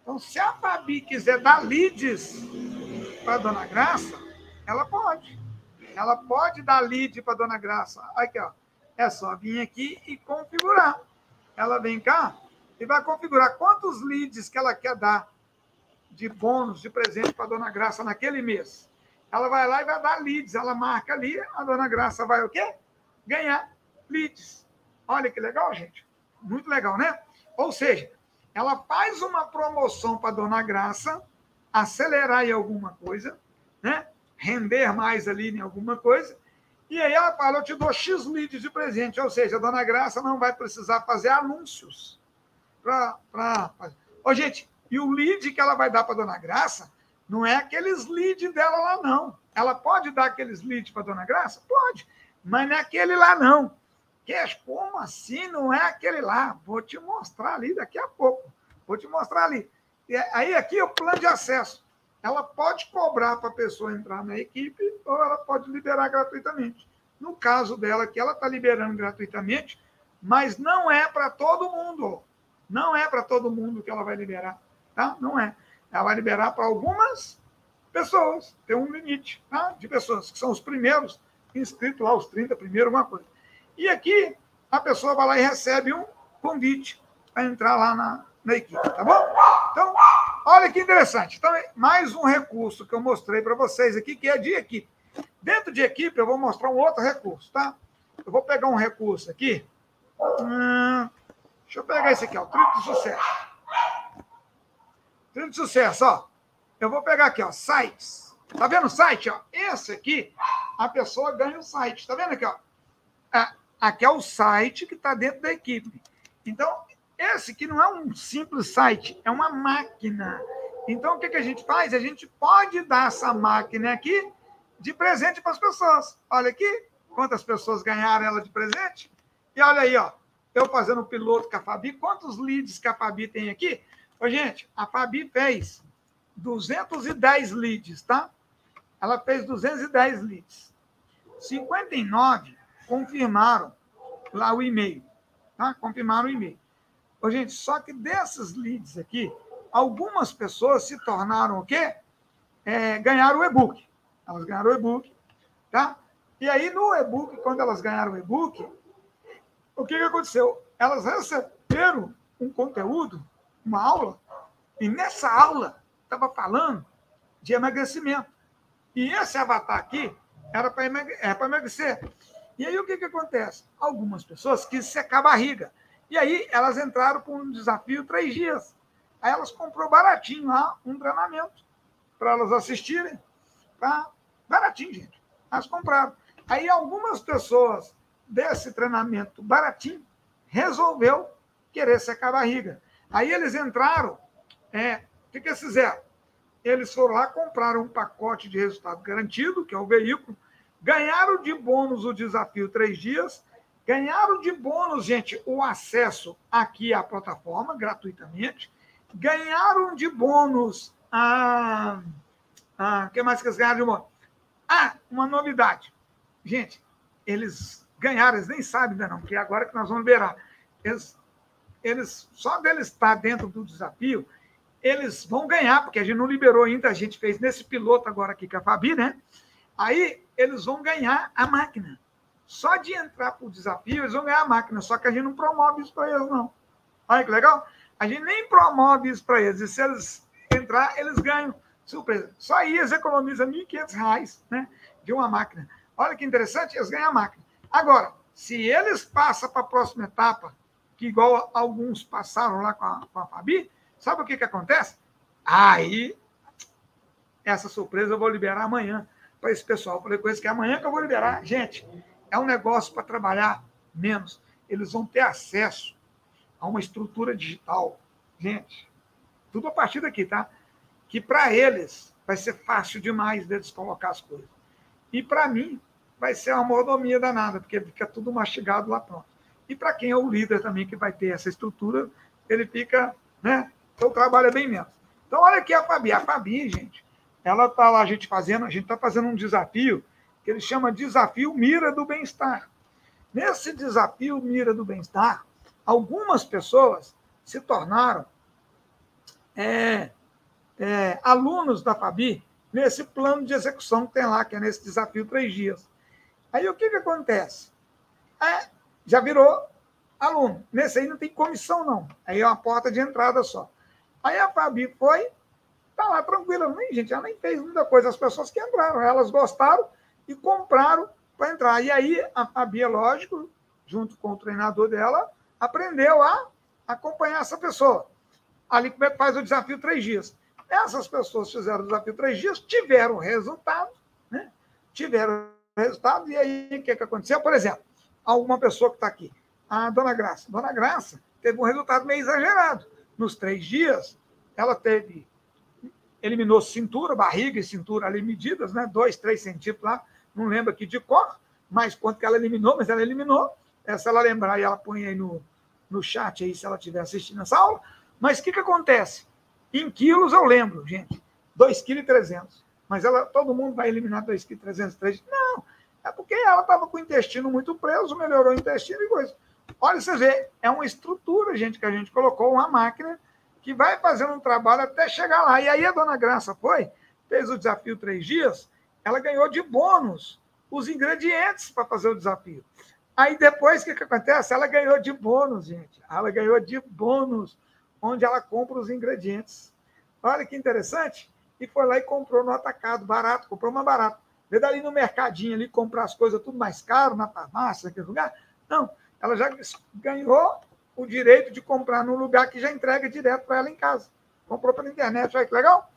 Então, se a Fabi quiser dar leads para a dona Graça, ela pode. Ela pode dar lead para a dona Graça. Aqui, ó. É só vir aqui e configurar. Ela vem cá e vai configurar quantos leads que ela quer dar de bônus, de presente para a dona Graça naquele mês. Ela vai lá e vai dar leads. Ela marca ali, a dona Graça vai o quê? Ganhar leads. Olha que legal, gente. Muito legal, né? Ou seja, ela faz uma promoção para Dona Graça, acelerar em alguma coisa, né? render mais ali em alguma coisa, E aí ela fala, eu te dou X leads de presente, ou seja, a dona Graça não vai precisar fazer anúncios para... Ô, gente, e o lead que ela vai dar para dona Graça não é aqueles leads dela lá, não. Ela pode dar aqueles leads para dona Graça? Pode, mas não é aquele lá, não. Que, como assim não é aquele lá? Vou te mostrar ali daqui a pouco. Vou te mostrar ali. E aí aqui é o plano de acesso. Ela pode cobrar para a pessoa entrar na equipe ou ela pode liberar gratuitamente. No caso dela, que ela está liberando gratuitamente, mas não é para todo mundo. Não é para todo mundo que ela vai liberar. Tá? Não é. Ela vai liberar para algumas pessoas. Tem um limite tá? de pessoas, que são os primeiros inscritos lá, os 30 primeiros, uma coisa. E aqui a pessoa vai lá e recebe um convite para entrar lá na, na equipe, tá bom? Então, olha que interessante. Então, mais um recurso que eu mostrei para vocês aqui, que é de equipe. Dentro de equipe, eu vou mostrar um outro recurso, tá? Eu vou pegar um recurso aqui. Hum, deixa eu pegar esse aqui, ó, trilho de sucesso. Trilho de sucesso, ó. Eu vou pegar aqui, ó, sites. Tá vendo o site, ó? Esse aqui, a pessoa ganha o site. Tá vendo aqui, ó? É, aqui é o site que está dentro da equipe. Então, esse que não é um simples site, é uma máquina. Então, o que, que a gente faz? A gente pode dar essa máquina aqui de presente para as pessoas. Olha aqui, quantas pessoas ganharam ela de presente. E olha aí, ó, eu fazendo o piloto com a Fabi, quantos leads que a Fabi tem aqui? Ô, gente, a Fabi fez 210 leads, tá? Ela fez 210 leads. 59 confirmaram lá o e-mail, tá? Confirmaram o e-mail. Ô, gente, só que dessas leads aqui, algumas pessoas se tornaram o quê? É, ganharam o e-book. Elas ganharam o e-book, tá? E aí, no e-book, quando elas ganharam o e-book, o que, que aconteceu? Elas receberam um conteúdo, uma aula, e nessa aula estava falando de emagrecimento. E esse avatar aqui era para é emagrecer. E aí o que, que acontece? Algumas pessoas quis secar a barriga. E aí elas entraram com um desafio três dias. Aí elas comprou baratinho lá um treinamento para elas assistirem. Tá? Baratinho, gente. Elas compraram. Aí algumas pessoas desse treinamento baratinho resolveu querer secar a barriga. Aí eles entraram, é, o que, que eles fizeram? Eles foram lá, compraram um pacote de resultado garantido, que é o veículo, ganharam de bônus o desafio três dias Ganharam de bônus, gente, o acesso aqui à plataforma gratuitamente. Ganharam de bônus a. a que mais que eles ganharam de bônus? Ah, uma novidade. Gente, eles ganharam, eles nem sabem ainda não, porque é agora que nós vamos liberar. Eles, eles, só deles estar dentro do desafio, eles vão ganhar, porque a gente não liberou ainda, a gente fez nesse piloto agora aqui com a Fabi, né? Aí eles vão ganhar a máquina. Só de entrar para o desafio, eles vão ganhar a máquina. Só que a gente não promove isso para eles, não. Olha que legal. A gente nem promove isso para eles. E se eles entrar, eles ganham. Surpresa. Só aí eles economizam R$ 1.500 né, de uma máquina. Olha que interessante, eles ganham a máquina. Agora, se eles passam para a próxima etapa, que igual alguns passaram lá com a, com a Fabi, sabe o que, que acontece? Aí, essa surpresa eu vou liberar amanhã para esse pessoal. Falei com eles que é amanhã que eu vou liberar. Gente, é um negócio para trabalhar menos. Eles vão ter acesso a uma estrutura digital. Gente, tudo a partir daqui, tá? Que para eles vai ser fácil demais deles colocar as coisas. E para mim vai ser uma mordomia danada, porque fica tudo mastigado lá pronto. E para quem é o líder também que vai ter essa estrutura, ele fica, né? Então trabalha bem menos. Então olha aqui a Fabi. A Fabi, gente, ela tá lá a gente fazendo, a gente está fazendo um desafio que ele chama Desafio Mira do Bem-Estar. Nesse desafio Mira do Bem-Estar, algumas pessoas se tornaram é, é, alunos da Fabi nesse plano de execução que tem lá, que é nesse desafio três dias. Aí o que, que acontece? É, já virou aluno. Nesse aí não tem comissão, não. Aí é uma porta de entrada só. Aí a Fabi foi, tá lá tranquila, nem, gente, ela nem fez muita coisa. As pessoas que entraram, elas gostaram, e compraram para entrar. E aí a Fabi, lógico, junto com o treinador dela, aprendeu a acompanhar essa pessoa. Ali como é que faz o desafio três dias. Essas pessoas fizeram o desafio três dias, tiveram resultado, né? tiveram resultado, e aí o que, que aconteceu? Por exemplo, alguma pessoa que está aqui, a dona Graça. Dona Graça teve um resultado meio exagerado. Nos três dias, ela teve, eliminou cintura, barriga e cintura ali medidas, né? Dois, três centímetros lá, não lembro aqui de cor, mas quanto que ela eliminou, mas ela eliminou. É, se ela lembrar, e ela põe aí no, no chat aí, se ela estiver assistindo essa aula. Mas o que, que acontece? Em quilos eu lembro, gente, 2,3 kg. Mas ela, todo mundo vai eliminar 2,3 kg. Não, é porque ela estava com o intestino muito preso, melhorou o intestino e coisa. Olha, você vê, é uma estrutura, gente, que a gente colocou, uma máquina que vai fazendo um trabalho até chegar lá. E aí a dona Graça foi, fez o desafio três dias, ela ganhou de bônus os ingredientes para fazer o desafio. Aí depois, o que, que acontece? Ela ganhou de bônus, gente. Ela ganhou de bônus, onde ela compra os ingredientes. Olha que interessante. E foi lá e comprou no atacado, barato, comprou uma barata. Vê dali no mercadinho ali, comprar as coisas tudo mais caro, na farmácia, naquele lugar. Não, ela já ganhou o direito de comprar num lugar que já entrega direto para ela em casa. Comprou pela internet, olha que legal.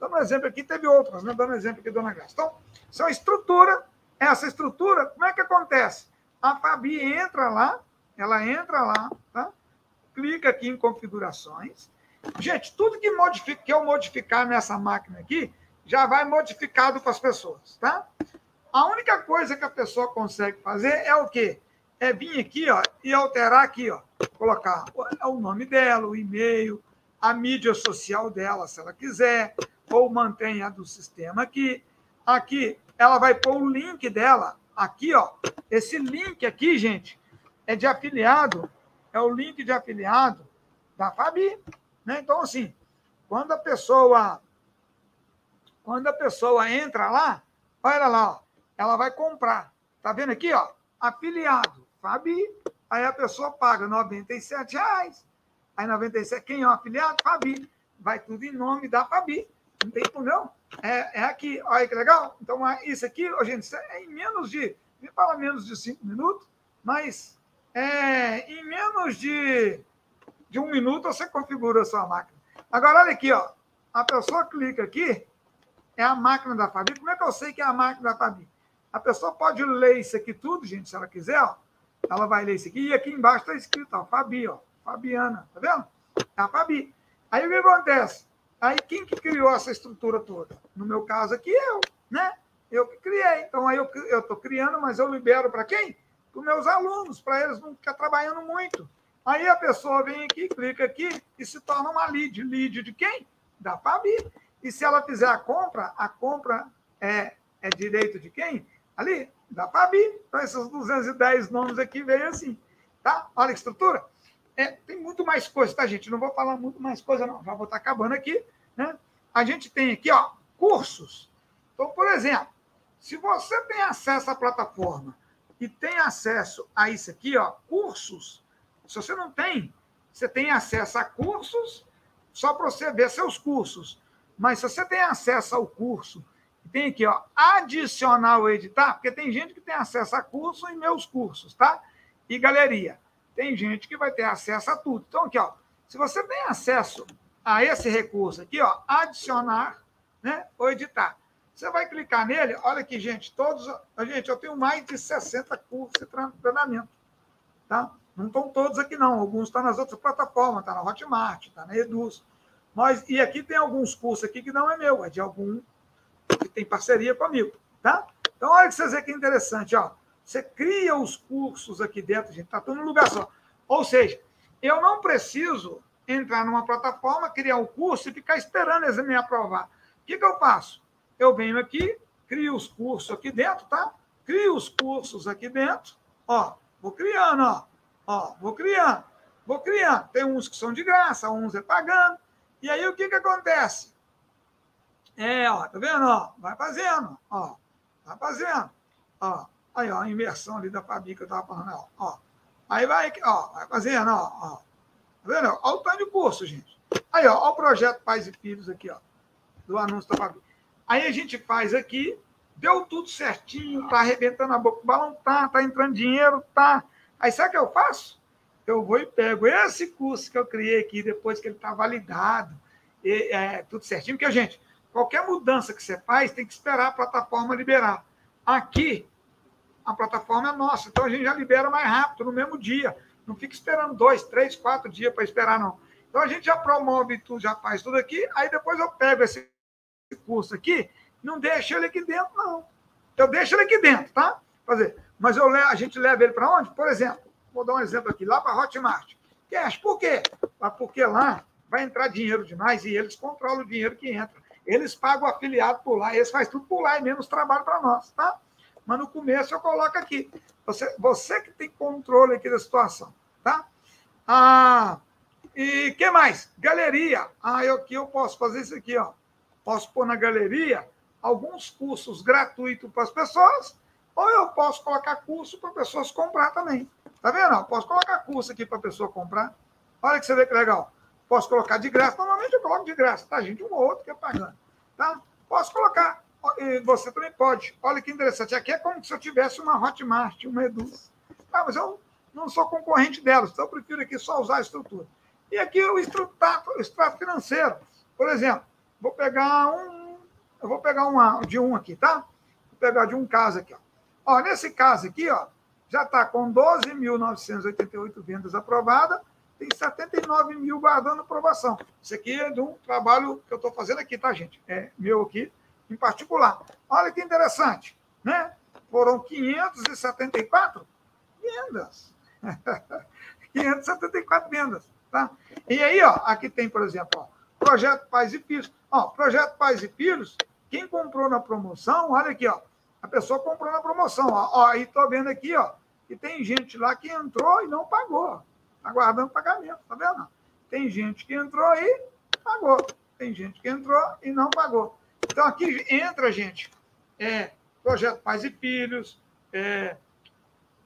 Dando um exemplo aqui, teve outras, né? Dando um exemplo aqui, dona Graça. Então, uma estrutura. Essa estrutura, como é que acontece? A Fabi entra lá, ela entra lá, tá? clica aqui em configurações. Gente, tudo que, modifica, que eu modificar nessa máquina aqui, já vai modificado para as pessoas, tá? A única coisa que a pessoa consegue fazer é o quê? é vir aqui ó, e alterar aqui, ó, colocar o nome dela, o e-mail, a mídia social dela, se ela quiser, ou mantém a do sistema aqui. Aqui, ela vai pôr o link dela, aqui, ó. Esse link aqui, gente, é de afiliado, é o link de afiliado da Fabi. Né? Então, assim, quando a pessoa quando a pessoa entra lá, olha lá, ó, ela vai comprar. Tá vendo aqui, ó? Afiliado. Fabi. Aí a pessoa paga 97 reais. Aí 97, quem é o afiliado? Fabi. Vai tudo em nome da Fabi. Não tem não. É, é aqui. Olha que legal. Então, é isso aqui, gente, é em menos de. Me fala menos de cinco minutos, mas é, em menos de, de um minuto você configura a sua máquina. Agora, olha aqui, ó. A pessoa clica aqui, é a máquina da Fabi. Como é que eu sei que é a máquina da Fabi? A pessoa pode ler isso aqui tudo, gente, se ela quiser, ó ela vai ler isso aqui, e aqui embaixo está escrito, ó, Fabi, ó, Fabiana, tá vendo? É a Fabi. Aí o que acontece? Aí quem que criou essa estrutura toda? No meu caso aqui, eu, né? Eu que criei. Então aí eu estou criando, mas eu libero para quem? Para os meus alunos, para eles não ficar trabalhando muito. Aí a pessoa vem aqui, clica aqui e se torna uma lead. Lead de quem? Da Fabi. E se ela fizer a compra, a compra é, é direito de quem? Ali, da Fabi. Então, esses 210 nomes aqui veio assim. Tá? Olha que estrutura. É, tem muito mais coisa, tá, gente? Não vou falar muito mais coisa, não. Já vou estar acabando aqui. Né? A gente tem aqui, ó, cursos. Então, por exemplo, se você tem acesso à plataforma e tem acesso a isso aqui, ó, cursos, se você não tem, você tem acesso a cursos só para você ver seus cursos. Mas se você tem acesso ao curso tem aqui, ó, adicionar o editar, porque tem gente que tem acesso a curso em meus cursos, tá? E galeria. Tem gente que vai ter acesso a tudo. Então, aqui, ó, se você tem acesso a esse recurso aqui, ó, adicionar, né, ou editar. Você vai clicar nele, olha aqui, gente, todos, gente, eu tenho mais de 60 cursos de treinamento, tá? Não estão todos aqui, não. Alguns estão nas outras plataformas, está na Hotmart, está na Eduz. Mas, e aqui tem alguns cursos aqui que não é meu, é de algum que tem parceria comigo, tá? Então, olha que vocês veem que interessante, ó. Você cria os cursos aqui dentro, gente, tá tudo no lugar só. Ou seja, eu não preciso entrar numa plataforma, criar um curso e ficar esperando eles me aprovar. O que, que eu faço? Eu venho aqui, crio os cursos aqui dentro, tá? Crio os cursos aqui dentro, ó, vou criando, ó, ó, vou criando, vou criando. Tem uns que são de graça, uns é pagando. E aí o que, que acontece? É, ó, tá vendo? Ó, vai fazendo, ó, vai fazendo, ó. Aí, ó, a inversão ali da Fabi que eu tava falando, ó, ó. Aí vai, ó, vai fazendo, ó, ó. Tá vendo? Ó, o tanto de curso, gente. Aí, ó, ó o projeto Pais e Filhos aqui, ó, do anúncio da Fabi. Aí a gente faz aqui, deu tudo certinho, tá arrebentando a boca do balão, tá, tá entrando dinheiro, tá. Aí sabe o que eu faço? Eu vou e pego esse curso que eu criei aqui, depois que ele tá validado, e, é, tudo certinho, porque, gente, Qualquer mudança que você faz, tem que esperar a plataforma liberar. Aqui, a plataforma é nossa, então a gente já libera mais rápido, no mesmo dia. Não fica esperando dois, três, quatro dias para esperar, não. Então a gente já promove tudo, já faz tudo aqui, aí depois eu pego esse curso aqui, não deixo ele aqui dentro, não. Eu deixo ele aqui dentro, tá? Fazer. Mas eu, a gente leva ele para onde? Por exemplo, vou dar um exemplo aqui, lá para Hotmart. Cash, por quê? Porque lá vai entrar dinheiro demais e eles controlam o dinheiro que entra. Eles pagam o afiliado por lá, eles fazem tudo por lá e menos trabalho para nós, tá? Mas no começo eu coloco aqui. Você, você que tem controle aqui da situação, tá? Ah, e que mais? Galeria. Ah, eu aqui eu posso fazer isso aqui, ó. Posso pôr na galeria alguns cursos gratuitos para as pessoas, ou eu posso colocar curso para pessoas comprar também. Tá vendo? Eu posso colocar curso aqui para pessoa comprar. Olha que você vê que legal. Posso colocar de graça. Normalmente eu coloco de graça, tá, gente? Um ou outro que é pagando. Tá? Posso colocar. E você também pode. Olha que interessante. Aqui é como se eu tivesse uma Hotmart, uma Eduz. Ah, mas eu não sou concorrente delas, então eu prefiro aqui só usar a estrutura. E aqui o extrato, extrato financeiro. Por exemplo, vou pegar um. Eu vou pegar uma de um aqui, tá? Vou pegar de um caso aqui, ó. Ó nesse caso aqui, ó, já está com 12.988 vendas aprovadas, tem 79 mil guardando aprovação. Isso aqui é de um trabalho que eu estou fazendo aqui, tá, gente? É meu aqui, em particular. Olha que interessante, né? Foram 574 vendas. (laughs) 574 vendas, tá? E aí, ó, aqui tem, por exemplo, ó, Projeto Pais e Filhos. Ó, Projeto Pais e Filhos, quem comprou na promoção, olha aqui, ó, a pessoa comprou na promoção, ó, aí tô vendo aqui, ó, que tem gente lá que entrou e não pagou, aguardando pagamento, tá vendo? Tem gente que entrou e pagou, tem gente que entrou e não pagou. Então, aqui entra, gente, é, Projeto Pais e Filhos, é,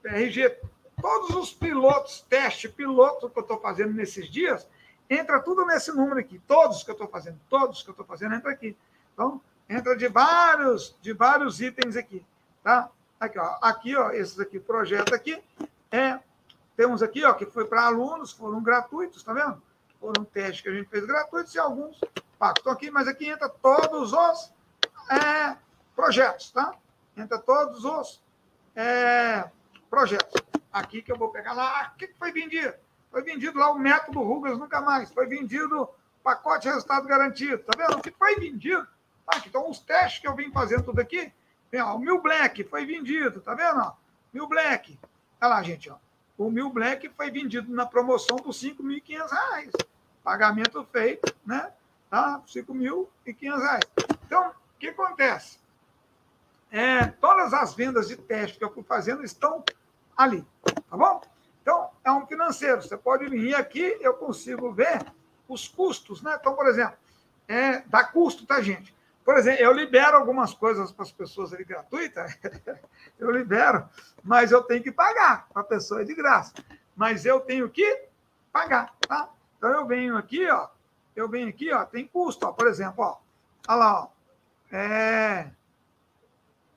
RG, todos os pilotos, teste piloto que eu estou fazendo nesses dias, entra tudo nesse número aqui. Todos que eu estou fazendo, todos que eu estou fazendo, entra aqui. Então, entra de vários, de vários itens aqui, tá? Aqui, ó, aqui, ó, esses aqui, projeto aqui, é, temos aqui, ó, que foi para alunos, foram gratuitos, tá vendo? Foram testes que a gente fez gratuitos e alguns pagos. Estão aqui, mas aqui entra todos os é, projetos, tá? Entra todos os é, projetos. Aqui que eu vou pegar lá, o que foi vendido? Foi vendido lá o método Rugas Nunca Mais, foi vendido pacote resultado garantido, tá vendo? O que foi vendido? Ah, então, os testes que eu vim fazendo tudo aqui, Vem, ó, o Mil Black foi vendido, tá vendo? Ó? Mil Black. Olha lá, gente, ó. O Mil Black foi vendido na promoção por R$ 5.500. Pagamento feito, né? Tá? R$ 5.500. Então, o que acontece? É, todas as vendas de teste que eu fui fazendo estão ali, tá bom? Então, é um financeiro. Você pode vir aqui, eu consigo ver os custos, né? Então, por exemplo, é, dá custo, tá, gente? Por exemplo, eu libero algumas coisas para as pessoas ali gratuita, (laughs) eu libero, mas eu tenho que pagar para a pessoa é de graça. Mas eu tenho que pagar, tá? Então eu venho aqui, ó, eu venho aqui, ó, tem custo, ó, por exemplo, ó, olha lá, ó, é,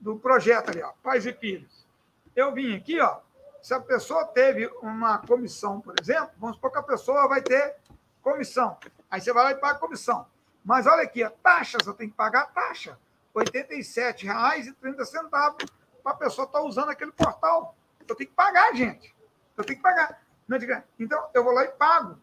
do projeto ali, ó, pais e filhos. Eu vim aqui, ó, se a pessoa teve uma comissão, por exemplo, vamos supor que a pessoa vai ter comissão. Aí você vai lá e paga comissão. Mas olha aqui, a taxa, você tem que pagar a taxa. R$ 87,30 para a pessoa estar tá usando aquele portal. Eu tenho que pagar, gente. Eu tenho que pagar. É então, eu vou lá e pago.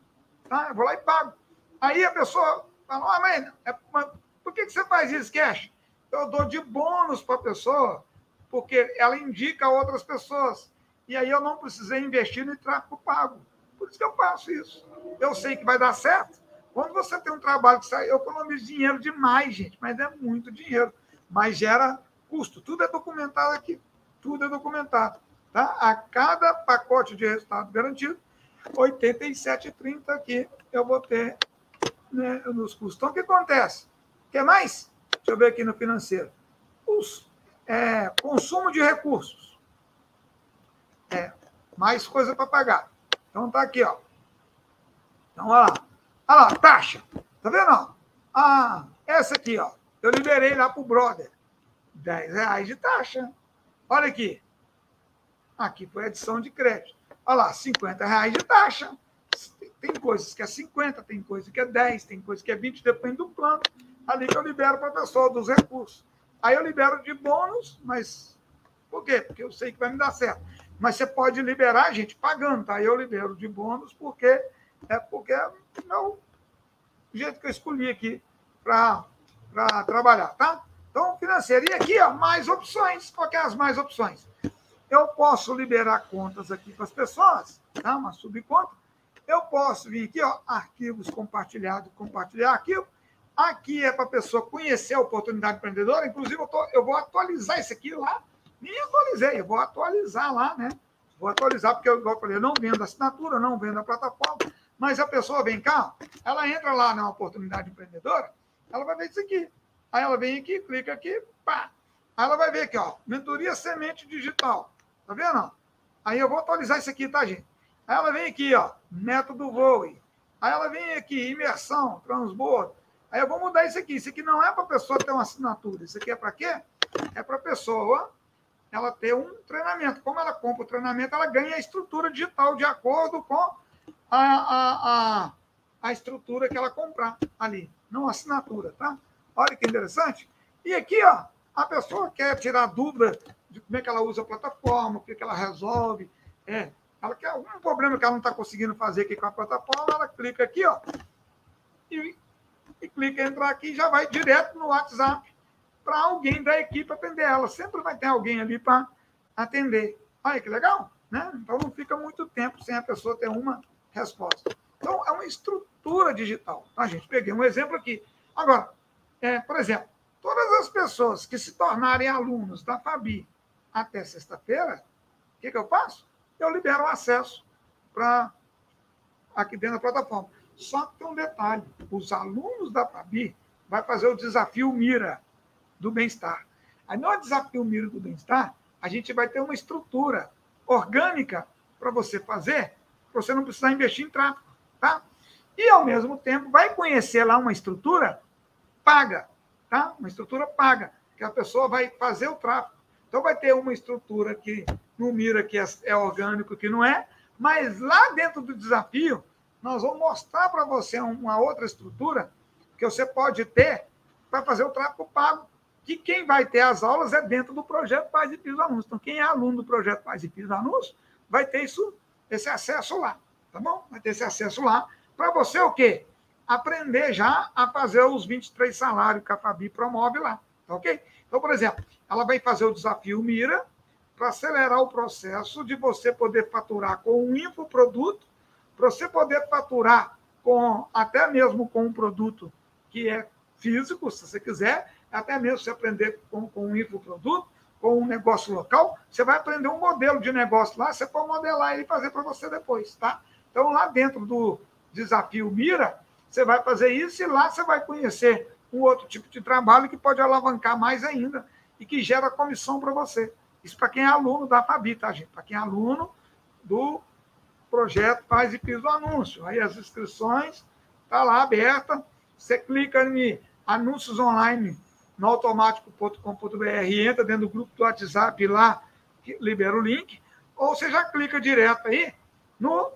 Tá? Eu vou lá e pago. Aí a pessoa fala, ah, mãe, é, mas por que, que você faz isso, Cash? Eu dou de bônus para a pessoa, porque ela indica outras pessoas. E aí eu não precisei investir no tráfego pago. Por isso que eu faço isso. Eu sei que vai dar certo. Quando você tem um trabalho que sai, eu economizo dinheiro demais, gente, mas é muito dinheiro. Mas gera custo. Tudo é documentado aqui. Tudo é documentado. Tá? A cada pacote de resultado garantido, 87,30 aqui eu vou ter né, nos custos. Então, o que acontece? Quer mais? Deixa eu ver aqui no financeiro. Os é, consumo de recursos. É, mais coisa para pagar. Então, tá aqui, ó. Então, olha lá. Olha lá, taxa. Tá vendo? Ah, essa aqui, ó. Eu liberei lá pro brother. 10 reais de taxa. Olha aqui. Aqui foi adição de crédito. Olha lá, 50 reais de taxa. Tem coisas que é 50, tem coisa que é 10, tem coisa que é 20, depende do plano. Ali que eu libero para a pessoa dos recursos. Aí eu libero de bônus, mas Por quê? Porque eu sei que vai me dar certo. Mas você pode liberar, gente, pagando, tá? Eu libero de bônus porque é porque é o jeito que eu escolhi aqui para trabalhar, tá? Então, financeiro. E aqui, ó, mais opções. Qual é as mais opções? Eu posso liberar contas aqui para as pessoas, tá? Uma subconta. Eu posso vir aqui, ó, arquivos compartilhados, compartilhar arquivo. Aqui é para a pessoa conhecer a oportunidade empreendedora. Inclusive, eu, tô, eu vou atualizar isso aqui lá. Nem atualizei, eu vou atualizar lá, né? Vou atualizar, porque, eu, igual eu falei, eu não vendo assinatura, não vendo a plataforma. Mas a pessoa vem cá, ela entra lá na oportunidade empreendedora, ela vai ver isso aqui. Aí ela vem aqui, clica aqui, pá. Aí ela vai ver aqui, ó, mentoria semente digital. Tá vendo? Aí eu vou atualizar isso aqui, tá, gente? Aí ela vem aqui, ó, método Voe. Aí ela vem aqui, imersão, transbordo. Aí eu vou mudar isso aqui. Isso aqui não é para a pessoa ter uma assinatura. Isso aqui é para quê? É para a pessoa ela ter um treinamento. Como ela compra o treinamento, ela ganha a estrutura digital de acordo com a, a, a, a estrutura que ela comprar ali. Não assinatura, tá? Olha que interessante. E aqui, ó, a pessoa quer tirar dúvida de como é que ela usa a plataforma, o que, que ela resolve. É, ela quer algum problema que ela não está conseguindo fazer aqui com a plataforma, ela clica aqui, ó, e, e clica entrar aqui e já vai direto no WhatsApp para alguém da equipe atender ela. Sempre vai ter alguém ali para atender. Olha que legal, né? Então não fica muito tempo sem a pessoa ter uma resposta. Então é uma estrutura digital, tá, gente? Peguei um exemplo aqui. Agora, é, por exemplo, todas as pessoas que se tornarem alunos da Fabi até sexta-feira, o que, que eu faço? Eu libero o acesso para aqui dentro da plataforma. Só que tem um detalhe: os alunos da Fabi vai fazer o desafio Mira do bem-estar. Aí no desafio Miro do bem-estar, a gente vai ter uma estrutura orgânica para você fazer, para você não precisar investir em tráfego, tá? E ao mesmo tempo vai conhecer lá uma estrutura paga, tá? Uma estrutura paga, que a pessoa vai fazer o tráfego. Então vai ter uma estrutura que no Mira que é, é orgânico, que não é, mas lá dentro do desafio nós vamos mostrar para você uma outra estrutura que você pode ter para fazer o tráfego pago que quem vai ter as aulas é dentro do projeto Pais e Filhos Anúncios. Então, quem é aluno do projeto Pais e Filhos Anúncios vai ter isso, esse acesso lá, tá bom? Vai ter esse acesso lá para você o quê? Aprender já a fazer os 23 salários que a Fabi promove lá, tá ok? Então, por exemplo, ela vai fazer o desafio Mira para acelerar o processo de você poder faturar com um infoproduto, para você poder faturar com até mesmo com um produto que é físico, se você quiser, até mesmo se aprender com, com um infoproduto, com um negócio local, você vai aprender um modelo de negócio lá, você pode modelar e fazer para você depois, tá? Então, lá dentro do desafio Mira, você vai fazer isso e lá você vai conhecer um outro tipo de trabalho que pode alavancar mais ainda e que gera comissão para você. Isso para quem é aluno da Fabi, tá, gente? Para quem é aluno do projeto Paz e Piso Anúncio. Aí as inscrições tá lá aberta. Você clica em anúncios online no automático.com.br, entra dentro do grupo do WhatsApp lá, libera o link, ou você já clica direto aí no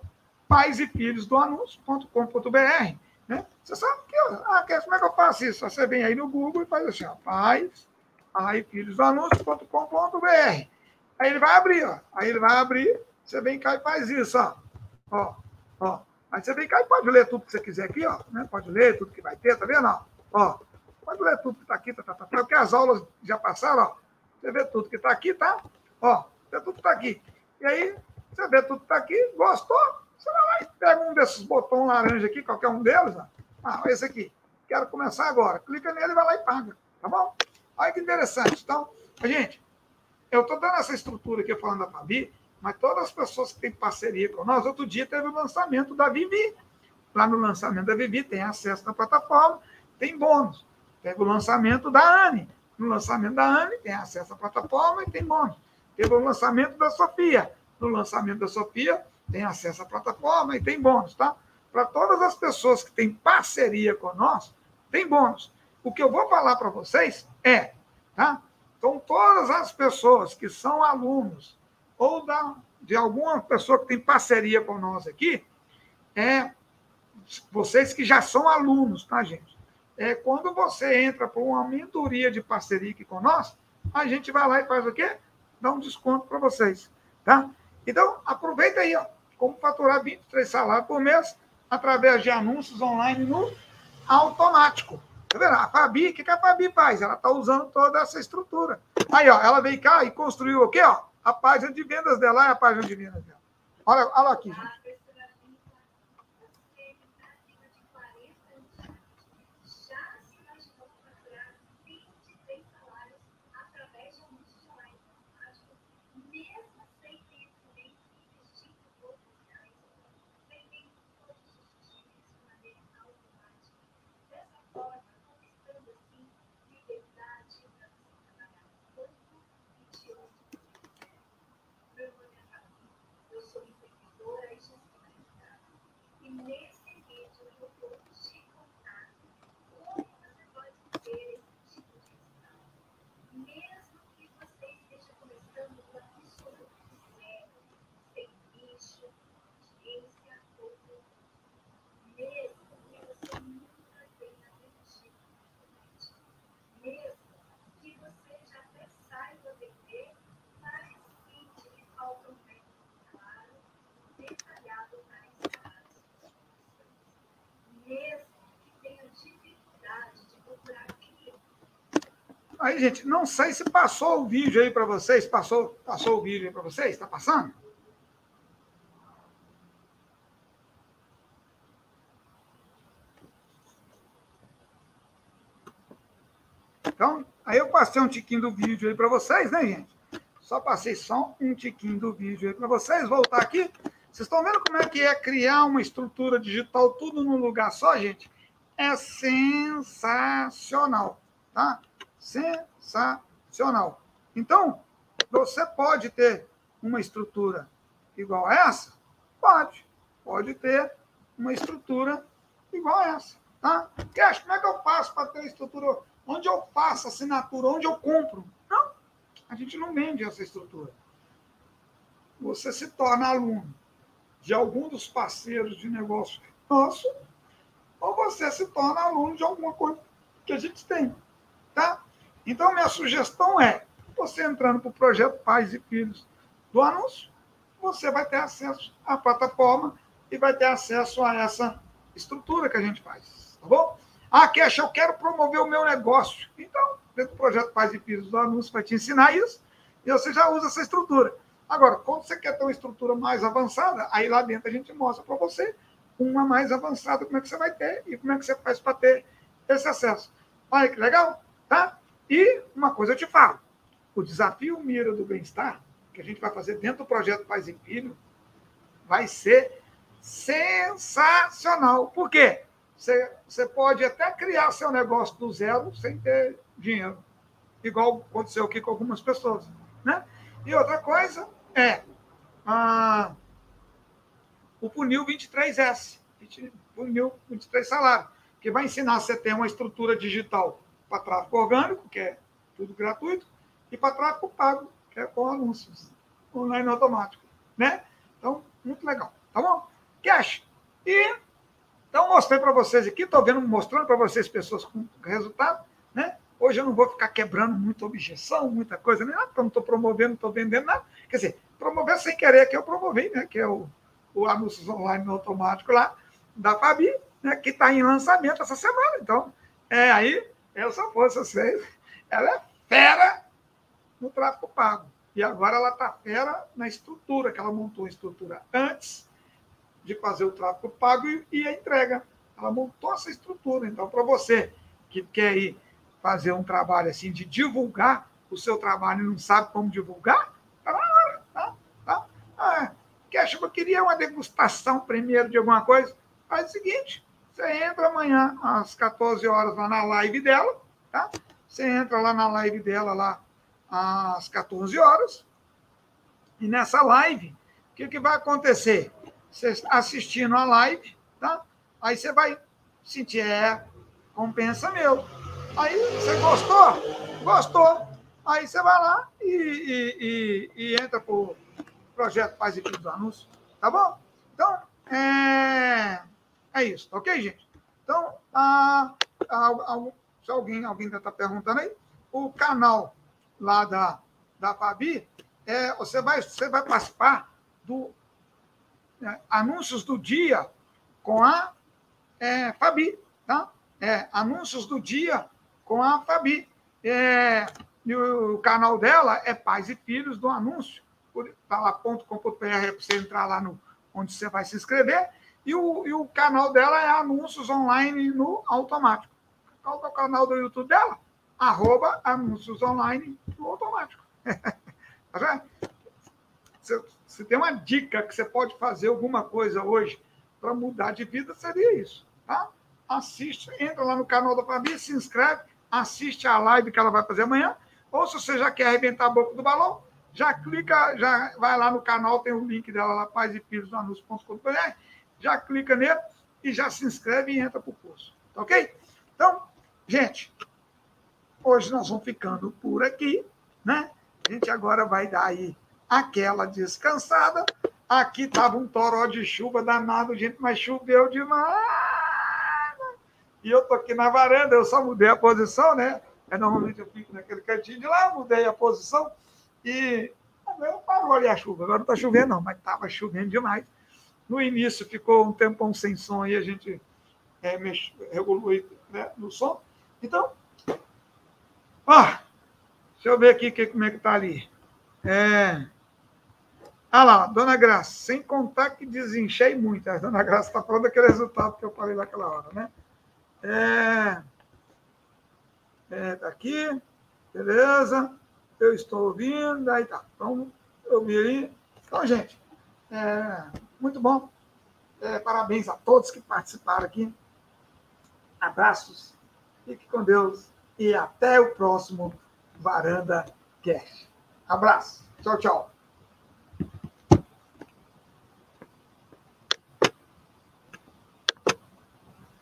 pais e filhos do anúncio.com.br. Né? Você sabe que, ah, como é que eu faço isso? Você vem aí no Google e faz assim, ó, pais, aí filhos do anúncio.com.br. Aí ele vai abrir, ó. Aí ele vai abrir, você vem cá e faz isso, ó. Ó, ó. Aí você vem cá e pode ler tudo que você quiser aqui, ó. Né? Pode ler tudo que vai ter, tá vendo? Ó, ó Pode ler tudo que está aqui, tá, tá, tá, tá, porque as aulas já passaram, ó. Você vê tudo que está aqui, tá? Ó, tudo que está aqui. E aí, você vê tudo que está aqui, gostou? Você vai lá e pega um desses botões laranja aqui, qualquer um deles, ó. Ah, esse aqui. Quero começar agora. Clica nele, vai lá e paga. Tá bom? Olha que interessante. Então, gente, eu estou dando essa estrutura aqui falando da Fabi, mas todas as pessoas que têm parceria com nós, outro dia teve o lançamento da Vivi. Lá no lançamento da Vivi tem acesso na plataforma, tem bônus. Teve o lançamento da ANE. No lançamento da ANE, tem acesso à plataforma e tem bônus. Teve o lançamento da Sofia. No lançamento da Sofia, tem acesso à plataforma e tem bônus, tá? Para todas as pessoas que têm parceria com nós, tem bônus. O que eu vou falar para vocês é, tá? Então, todas as pessoas que são alunos ou da, de alguma pessoa que tem parceria com nós aqui, é vocês que já são alunos, tá, gente? É, quando você entra para uma mentoria de parceria aqui com nós, a gente vai lá e faz o quê? dar um desconto para vocês, tá? Então, aproveita aí, ó, como faturar 23 salários por mês através de anúncios online no automático. Tá vendo? A Fabi, o que, que a Fabi faz? Ela está usando toda essa estrutura. Aí, ó, ela veio cá e construiu o quê? Ó, a página de vendas dela. Olha a página de vendas dela. Olha, olha aqui, gente. Aí, gente, não sei se passou o vídeo aí para vocês. Passou, passou o vídeo aí para vocês? Está passando? Então, aí eu passei um tiquinho do vídeo aí para vocês, né, gente? Só passei só um tiquinho do vídeo aí para vocês. Voltar aqui. Vocês estão vendo como é que é criar uma estrutura digital tudo num lugar só, gente? É sensacional, tá? Sensacional. Então, você pode ter uma estrutura igual a essa? Pode. Pode ter uma estrutura igual a essa. Tá? Cash, como é que eu faço para ter estrutura? Onde eu faço assinatura? Onde eu compro? Não. A gente não vende essa estrutura. Você se torna aluno de algum dos parceiros de negócio nosso, ou você se torna aluno de alguma coisa que a gente tem. Tá? Então, minha sugestão é, você entrando para o projeto Pais e Filhos do Anúncio, você vai ter acesso à plataforma e vai ter acesso a essa estrutura que a gente faz, tá bom? Ah, Cash, eu quero promover o meu negócio. Então, dentro do projeto Pais e Filhos do Anúncio vai te ensinar isso e você já usa essa estrutura. Agora, quando você quer ter uma estrutura mais avançada, aí lá dentro a gente mostra para você uma mais avançada, como é que você vai ter e como é que você faz para ter esse acesso. Olha que legal, tá? E uma coisa eu te falo: o desafio Mira do Bem-Estar, que a gente vai fazer dentro do projeto Pais e Filho, vai ser sensacional. Por quê? Você, você pode até criar seu negócio do zero sem ter dinheiro, igual aconteceu aqui com algumas pessoas. Né? E outra coisa é o Funil 23S, Funil 23 Salário, que vai ensinar você a ter uma estrutura digital para tráfego orgânico, que é tudo gratuito, e para tráfego pago, que é com anúncios online automático. Né? Então, muito legal. Tá bom? Cash. E então mostrei para vocês aqui, estou vendo, mostrando para vocês pessoas com resultado, né? Hoje eu não vou ficar quebrando muita objeção, muita coisa, né? Ah, eu não estou promovendo, não estou vendendo nada. Quer dizer, promover sem querer que eu promovi, né? Que é o, o anúncios online automático lá da Fabi, né? Que está em lançamento essa semana. Então, é aí eu fosse vocês, ela é fera no tráfego pago. E agora ela está fera na estrutura, que ela montou a estrutura antes de fazer o tráfego pago e, a entrega. Ela montou essa estrutura. Então, para você que quer ir fazer um trabalho assim de divulgar o seu trabalho e não sabe como divulgar, tá na hora, tá? tá? Ah, quer, eu queria uma degustação primeiro de alguma coisa? Faz o seguinte, você entra amanhã às 14 horas lá na live dela, tá? Você entra lá na live dela lá às 14 horas. E nessa live, o que, que vai acontecer? Você assistindo a live, tá? Aí você vai sentir, é, compensa meu. Aí você gostou? Gostou. Aí você vai lá e, e, e, e entra para o projeto Paz e Filhos do Anúncio, tá bom? Então, é... É isso, ok, gente? Então, a, a, a, se alguém alguém está perguntando aí, o canal lá da, da Fabi é, você, vai, você vai participar do é, Anúncios do Dia com a é, Fabi, tá? É, anúncios do Dia com a Fabi. É, o canal dela é Pais e Filhos do Anúncio. Está para você entrar lá no, onde você vai se inscrever. E o, e o canal dela é Anúncios Online no Automático. Qual é o canal do YouTube dela? Arroba Anúncios Online no Automático. (laughs) tá se, se tem uma dica que você pode fazer alguma coisa hoje para mudar de vida, seria isso. Tá? Assiste, entra lá no canal da Fabi, se inscreve, assiste a live que ela vai fazer amanhã. Ou se você já quer arrebentar a boca do balão, já clica, já vai lá no canal, tem o link dela lá, pais e filhos do anúncio.com.br, já clica nele e já se inscreve e entra para o curso. Tá ok? Então, gente, hoje nós vamos ficando por aqui, né? A gente agora vai dar aí aquela descansada. Aqui estava um toró de chuva danado, gente, mas choveu demais. E eu tô aqui na varanda, eu só mudei a posição, né? É, normalmente eu fico naquele cantinho de lá, mudei a posição e parou ali a chuva. Agora não está chovendo, não, mas estava chovendo demais. No início ficou um tempão sem som e a gente é, regulou né, no som. Então, ó, deixa eu ver aqui que, como é que está ali. É... Ah lá, Dona Graça, sem contar que desenchei muito. A Dona Graça está falando aquele resultado que eu falei naquela hora, né? É... É, tá aqui, beleza. Eu estou ouvindo, aí tá. Então, eu vi. Então, gente, é, muito bom. É, parabéns a todos que participaram aqui. Abraços, fique com Deus e até o próximo Varanda Cash. Abraço. Tchau, tchau.